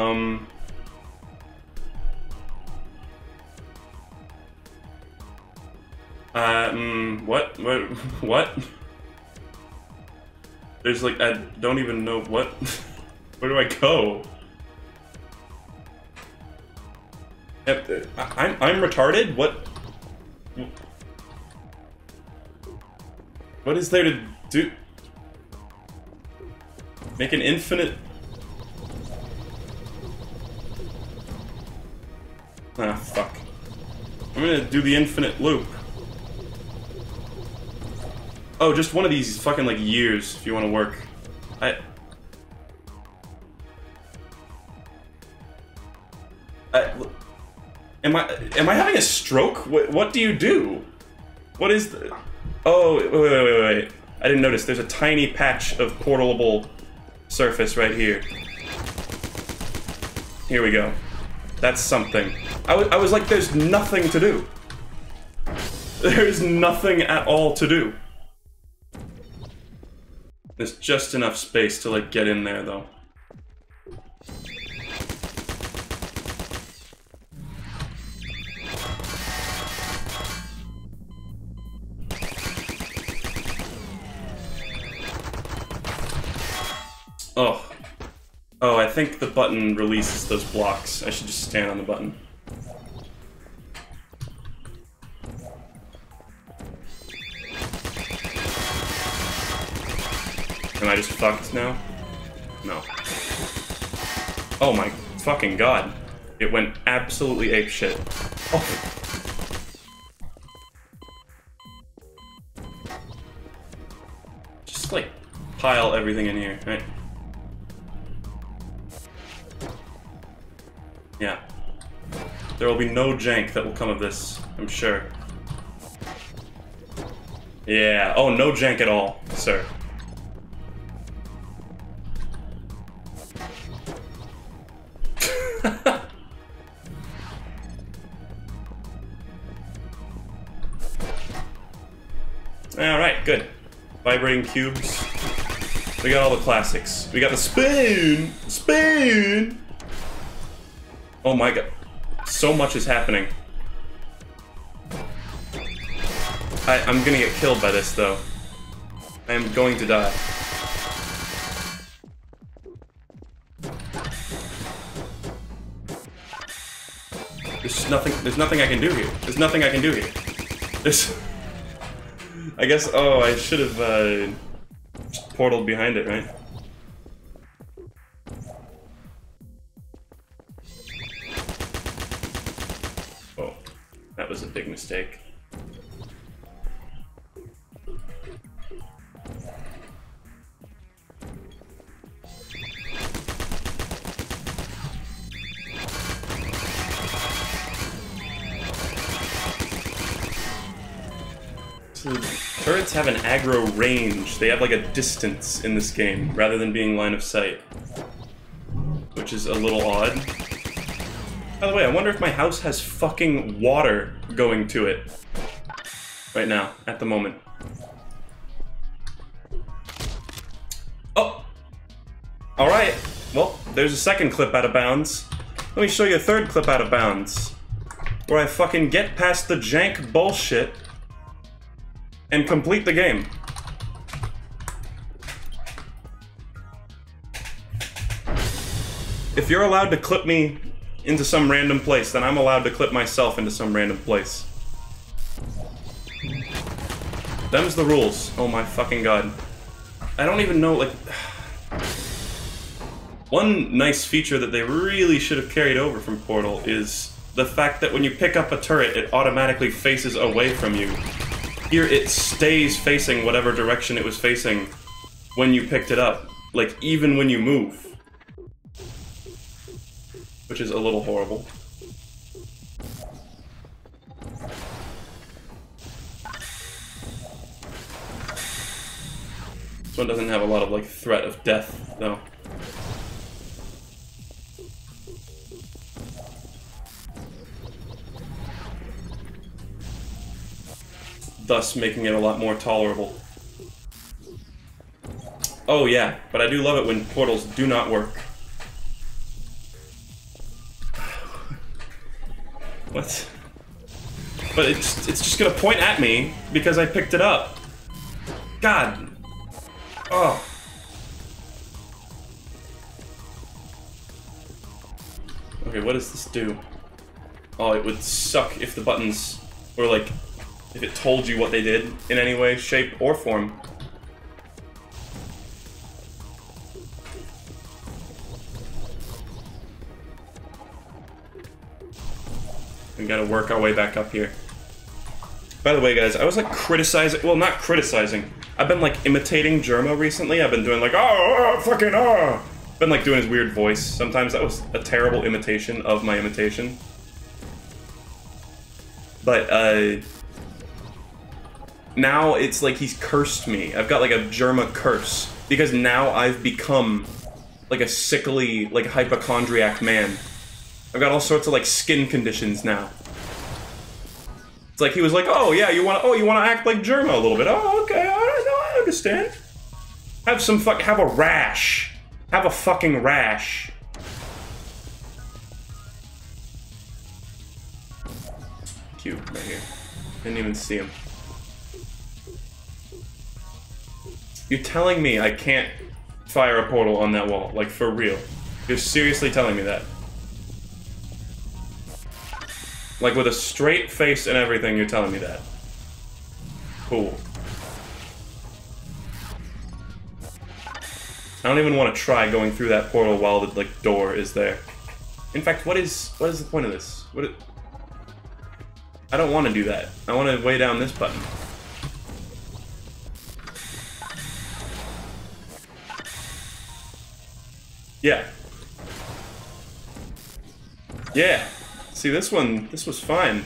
Um... Um, what? What? What? There's like, I don't even know what. Where do I go? I'm, I'm retarded? What? What is there to do? Make an infinite... I'm gonna do the infinite loop. Oh, just one of these fucking, like, years, if you want to work. I... I... Am I... Am I having a stroke? What, what do you do? What is the... Oh, wait, wait, wait, wait. I didn't notice. There's a tiny patch of portable surface right here. Here we go. That's something. I, I was like, there's nothing to do. There's nothing at all to do. There's just enough space to, like, get in there, though. Think the button releases those blocks. I should just stand on the button. Am I just fucked now? No. Oh my fucking god. It went absolutely apeshit. Oh. Just like pile everything in here, right? There will be no jank that will come of this, I'm sure. Yeah. Oh, no jank at all, sir. Alright, good. Vibrating cubes. We got all the classics. We got the spoon! Spoon! Oh my god. So much is happening. I, I'm gonna get killed by this, though. I am going to die. There's nothing. There's nothing I can do here. There's nothing I can do here. There's. I guess. Oh, I should have uh, portaled behind it, right? Aggro range. They have like a distance in this game, rather than being line of sight. Which is a little odd. By the way, I wonder if my house has fucking water going to it. Right now, at the moment. Oh! Alright, well, there's a second clip out of bounds. Let me show you a third clip out of bounds. Where I fucking get past the jank bullshit and complete the game. If you're allowed to clip me into some random place, then I'm allowed to clip myself into some random place. Them's the rules. Oh my fucking god. I don't even know, like... One nice feature that they really should have carried over from Portal is the fact that when you pick up a turret, it automatically faces away from you, here, it stays facing whatever direction it was facing when you picked it up. Like, even when you move. Which is a little horrible. This one doesn't have a lot of, like, threat of death, though. Thus making it a lot more tolerable. Oh yeah, but I do love it when portals do not work. what? But it's it's just gonna point at me because I picked it up. God. Oh. Okay, what does this do? Oh, it would suck if the buttons were like, if it told you what they did in any way, shape, or form. We gotta work our way back up here. By the way, guys, I was like criticizing, well, not criticizing. I've been like imitating Jerma recently. I've been doing like, oh, oh fucking, oh. Been like doing his weird voice. Sometimes that was a terrible imitation of my imitation. But, uh, now it's like he's cursed me. I've got like a Jerma curse. Because now I've become like a sickly, like hypochondriac man. I've got all sorts of like skin conditions now. It's like he was like, "Oh yeah, you want oh you want to act like Jerma a little bit? Oh okay, I know, I understand. Have some fuck, have a rash, have a fucking rash." Cute right here. Didn't even see him. You're telling me I can't fire a portal on that wall, like for real? You're seriously telling me that? Like with a straight face and everything, you're telling me that. Cool. I don't even want to try going through that portal while the like door is there. In fact, what is what is the point of this? What? I don't want to do that. I want to weigh down this button. Yeah. Yeah. See, this one, this was fine.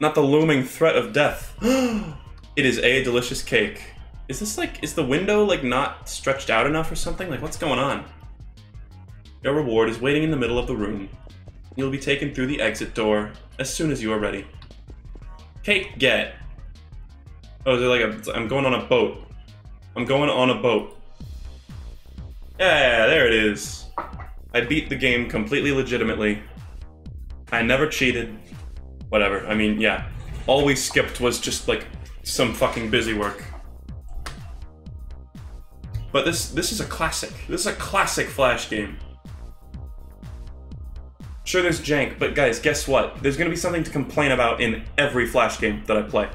Not the looming threat of death. it is a delicious cake. Is this like, is the window like not stretched out enough or something? Like what's going on? Your reward is waiting in the middle of the room. You'll be taken through the exit door as soon as you are ready. Cake get. Oh, is it like a, I'm going on a boat. I'm going on a boat. Yeah, there it is. I beat the game completely legitimately. I never cheated. Whatever. I mean, yeah. All we skipped was just like some fucking busy work. But this this is a classic. This is a classic Flash game. Sure, there's jank, but guys, guess what? There's gonna be something to complain about in every Flash game that I play.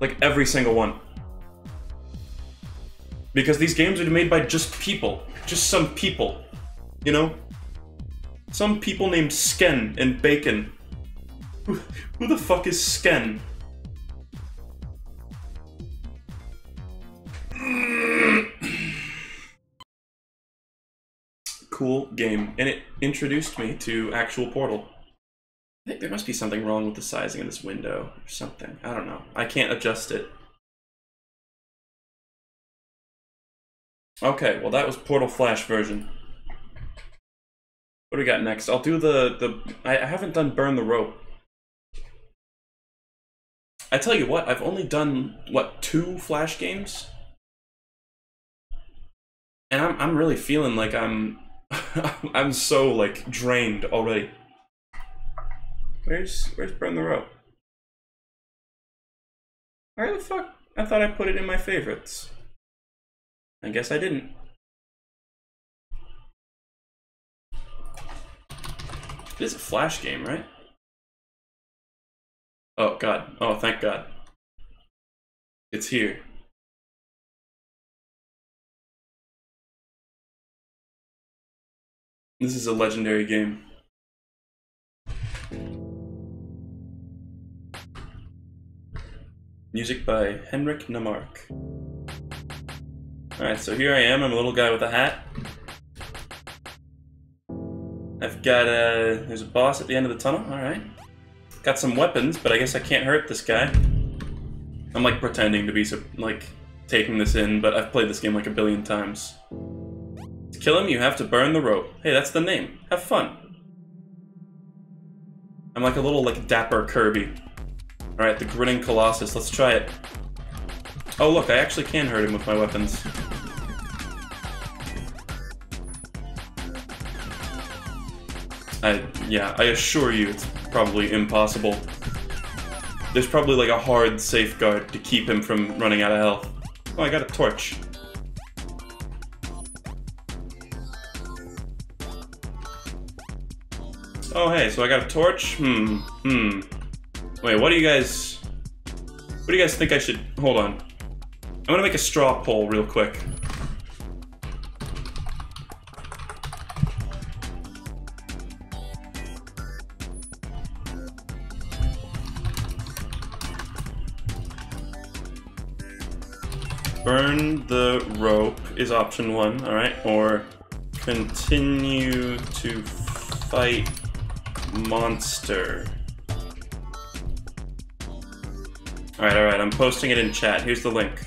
Like every single one. Because these games are made by just people. Just some people. You know? Some people named Sken and Bacon. Who, the fuck is Sken? cool game. And it introduced me to actual Portal. I think there must be something wrong with the sizing of this window or something. I don't know. I can't adjust it. Okay, well that was Portal Flash version. What do we got next? I'll do the the. I, I haven't done Burn the Rope. I tell you what, I've only done what two Flash games, and I'm I'm really feeling like I'm I'm so like drained already. Where's where's Burn the Rope? Where the fuck? I thought I put it in my favorites. I guess I didn't. It is a Flash game, right? Oh, God. Oh, thank God. It's here. This is a legendary game. Music by Henrik Namark. Alright, so here I am. I'm a little guy with a hat. I've got a... There's a boss at the end of the tunnel. Alright. Got some weapons, but I guess I can't hurt this guy. I'm like pretending to be like taking this in, but I've played this game like a billion times. To kill him, you have to burn the rope. Hey, that's the name. Have fun. I'm like a little like dapper Kirby. Alright, the grinning Colossus. Let's try it. Oh look, I actually can hurt him with my weapons. I, yeah, I assure you it's probably impossible. There's probably like a hard safeguard to keep him from running out of health. Oh, I got a torch. Oh, hey, so I got a torch? Hmm, hmm. Wait, what do you guys... What do you guys think I should... Hold on. I'm gonna make a straw poll real quick. Burn the rope is option one, alright? Or continue to fight monster. Alright, alright, I'm posting it in chat. Here's the link.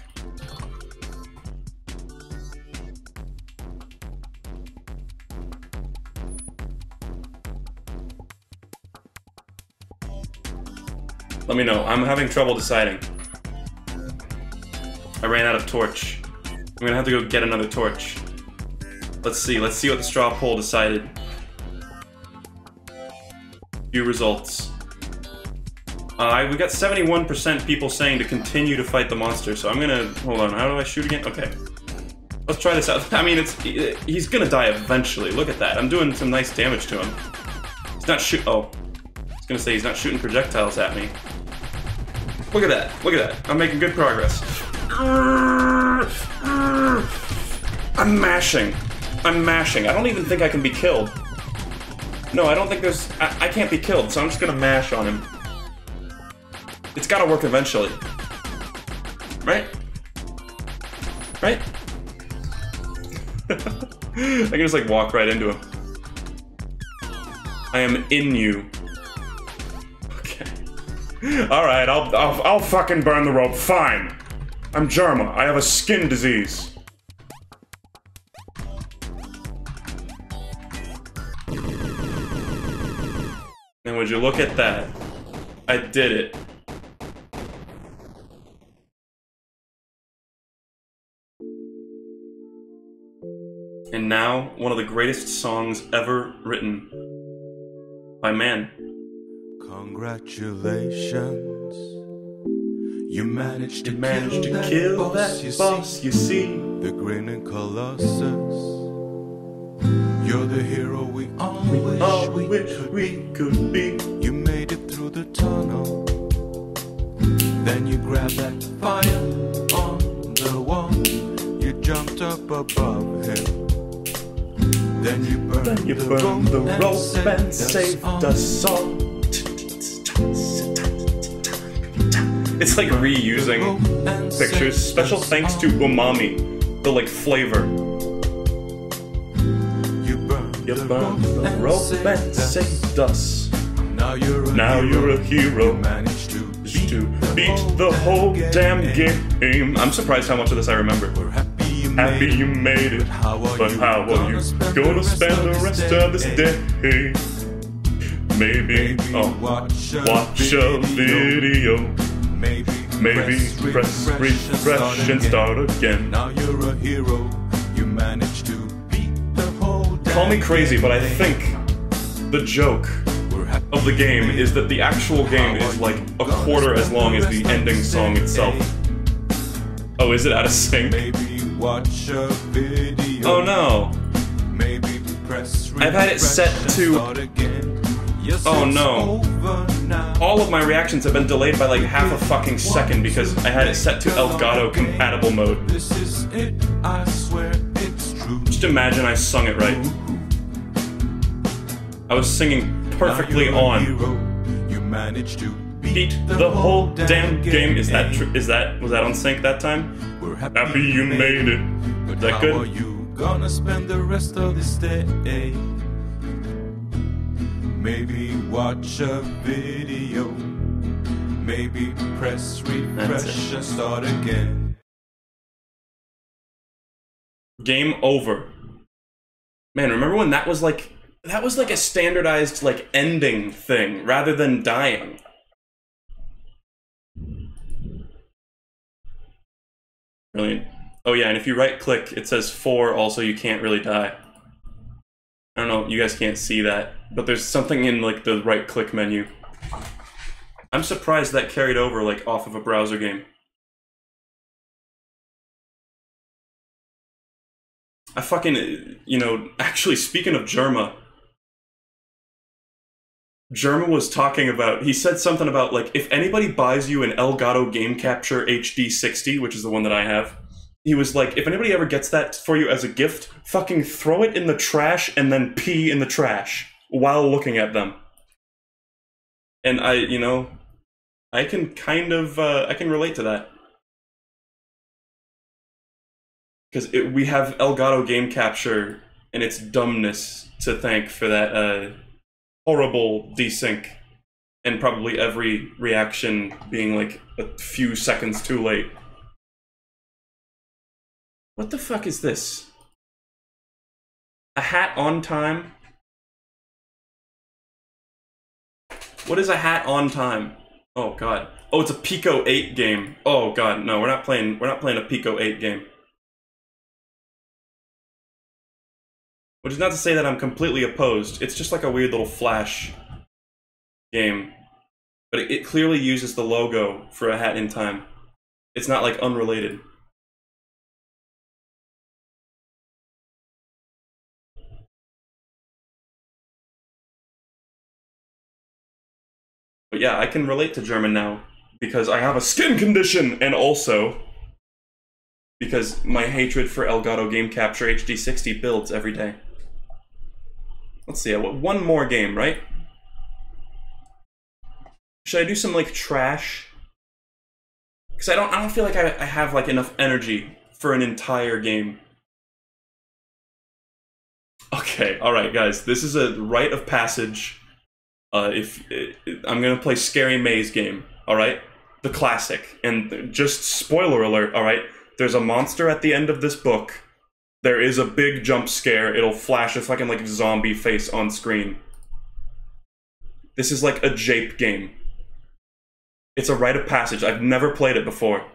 Let me know. I'm having trouble deciding. I ran out of torch. I'm gonna have to go get another torch. Let's see. Let's see what the straw poll decided. Few results. Uh, we got 71% people saying to continue to fight the monster, so I'm gonna... Hold on, how do I shoot again? Okay. Let's try this out. I mean, it's he's gonna die eventually. Look at that. I'm doing some nice damage to him. He's not shoot... Oh. I was gonna say he's not shooting projectiles at me. Look at that. Look at that. I'm making good progress. I'm mashing. I'm mashing. I don't even think I can be killed. No, I don't think there's... I, I can't be killed, so I'm just gonna mash on him. It's gotta work eventually. Right? Right? I can just like walk right into him. I am in you. Okay. Alright, I'll, I'll, I'll fucking burn the rope. Fine. I'm Jerma. I have a skin disease. And would you look at that? I did it. And now, one of the greatest songs ever written by man. Congratulations. You managed to, You managed kill, to that kill boss, that you boss, see. you see. The grinning colossus. You're the hero we all wish Oh, we, wish could we be. could be. You made it through the tunnel. Then you grabbed that fire on the wall. You jumped up above him. Then you burned, Then you the, burned the rope rope and saved all. us all. It's like reusing pictures. Special thanks to umami, the like flavor. You burned You burned the rope and saved us. Now you're a Now hero. you're a hero. Managed to beat, To beat the whole damn game. I'm surprised how much of this I remember. We're happy you Happy made you it. made it, How but how are you gonna spend the rest of this day? Maybe, Maybe oh, watch a watch a video. Maybe, Maybe press refresh and start again. Now you're a hero. You managed to beat the whole Call me crazy, but I think the joke of the game is that the actual game is like a quarter as long as the ending song itself. Oh, is it out of sync? Maybe watch a video. Oh no. Maybe press I've had it set to- start again. Yes, Oh, no. All of my reactions have been delayed by like half a fucking second because I had it set to Elgato compatible mode. This is it, I swear it's true. Just imagine I sung it right. I was singing perfectly Now you're a on. You managed to Beat the whole damn game. Is that true? Is that was that on sync that time? We're happy, you made it. Is that how good? are you gonna spend the rest of this day? Maybe watch a video. Maybe press refresh and start again. Game over. Man, remember when that was like that was like a standardized like ending thing rather than dying. Brilliant. Oh yeah, and if you right click, it says four. Also, you can't really die. I don't know. You guys can't see that, but there's something in like the right click menu. I'm surprised that carried over like off of a browser game. I fucking, you know, actually, speaking of Jerma, Jerma was talking about, he said something about, like, if anybody buys you an Elgato Game Capture HD 60, which is the one that I have, he was like, if anybody ever gets that for you as a gift, fucking throw it in the trash and then pee in the trash while looking at them. And I, you know, I can kind of, uh, I can relate to that. because we have Elgato Game Capture and its dumbness to thank for that uh, horrible desync, and probably every reaction being like a few seconds too late. What the fuck is this? A hat on time? What is a hat on time? Oh god. Oh, it's a Pico 8 game. Oh god, no, we're not playing we're not playing a Pico 8 game. Which is not to say that I'm completely opposed. It's just like a weird little flash game. But it, it clearly uses the logo for a hat in time. It's not like unrelated. But yeah, I can relate to German now because I have a skin condition and also because my hatred for Elgato Game Capture HD 60 builds every day. Let's see, I want one more game, right? Should I do some like trash? Because I don't, I don't feel like I, I have like enough energy for an entire game. Okay, all right, guys. This is a rite of passage. Uh, if I'm gonna play Scary Maze game, all right, the classic, and just spoiler alert, all right. There's a monster at the end of this book. There is a big jump scare. It'll flash a fucking like zombie face on screen. This is like a jape game. It's a rite of passage. I've never played it before.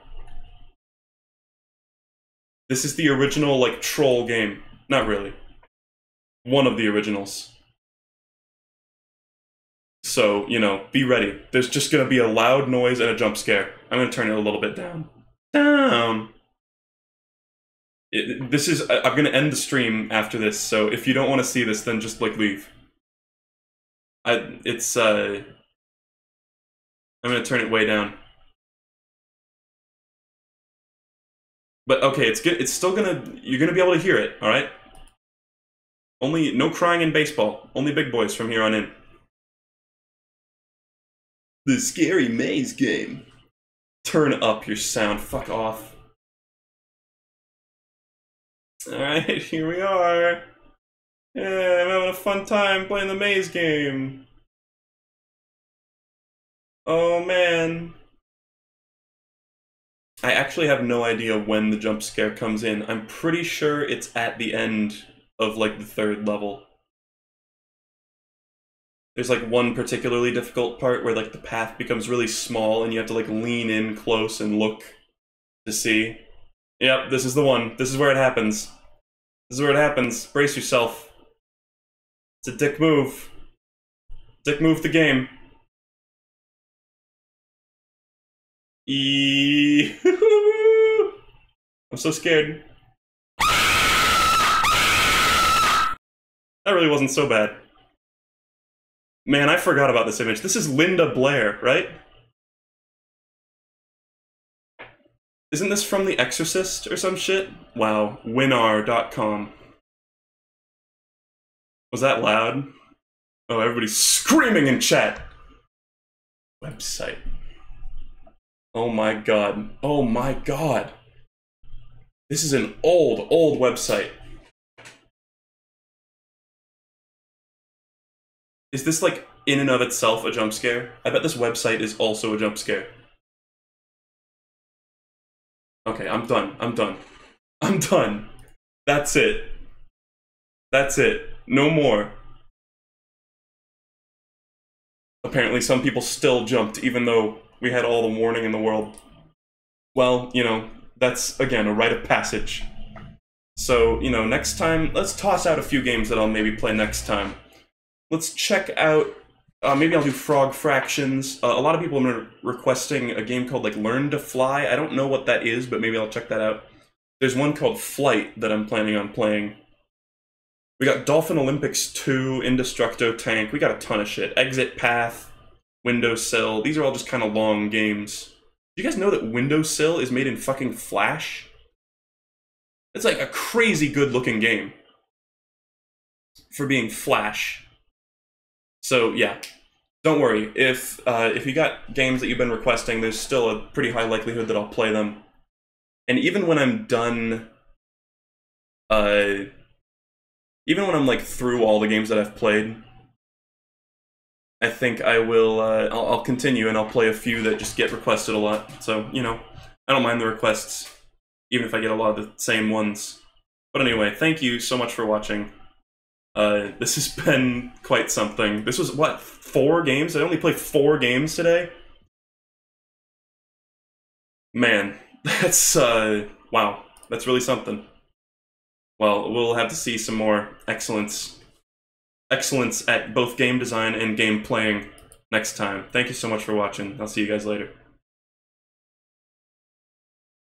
This is the original like troll game. Not really. One of the originals. So, you know, be ready. There's just gonna be a loud noise and a jump scare. I'm gonna turn it a little bit down. Down. It, this is. I- I'm gonna end the stream after this, so if you don't want to see this, then just like leave. I. It's. uh... I'm gonna turn it way down. But okay, it's good. It's still gonna. You're gonna be able to hear it. All right. Only no crying in baseball. Only big boys from here on in. The scary maze game. Turn up your sound. Fuck off. Alright, here we are. Yeah, I'm having a fun time playing the maze game. Oh man. I actually have no idea when the jump scare comes in. I'm pretty sure it's at the end of like the third level there's like one particularly difficult part where like the path becomes really small and you have to like lean in close and look to see. Yep, this is the one. This is where it happens. This is where it happens. Brace yourself. It's a dick move. Dick move the game. E I'm so scared. That really wasn't so bad. Man, I forgot about this image. This is Linda Blair, right? Isn't this from The Exorcist or some shit? Wow, winar.com. Was that loud? Oh, everybody's screaming in chat. Website. Oh my god. Oh my god. This is an old, old website. Is this like in and of itself a jump scare? I bet this website is also a jump scare. Okay, I'm done. I'm done. I'm done. That's it. That's it. No more. Apparently, some people still jumped, even though we had all the warning in the world. Well, you know, that's, again, a rite of passage. So, you know, next time, let's toss out a few games that I'll maybe play next time. Let's check out, uh, maybe I'll do Frog Fractions. Uh, a lot of people are requesting a game called, like, Learn to Fly. I don't know what that is, but maybe I'll check that out. There's one called Flight that I'm planning on playing. We got Dolphin Olympics 2, Indestructo Tank. We got a ton of shit. Exit Path, Windowsill. These are all just kind of long games. Do you guys know that Windowsill is made in fucking Flash? It's like a crazy good looking game for being Flash. So yeah, don't worry. If uh, if you got games that you've been requesting, there's still a pretty high likelihood that I'll play them. And even when I'm done, uh, even when I'm like through all the games that I've played, I think I will. Uh, I'll, I'll, continue and I'll play a few that just get requested a lot. So you know, I don't mind the requests, even if I get a lot of the same ones. But anyway, thank you so much for watching. Uh, this has been quite something. This was what four games? I only played four games today. Man, that's uh, wow. That's really something well, we'll have to see some more excellence excellence at both game design and game playing next time. Thank you so much for watching. I'll see you guys later.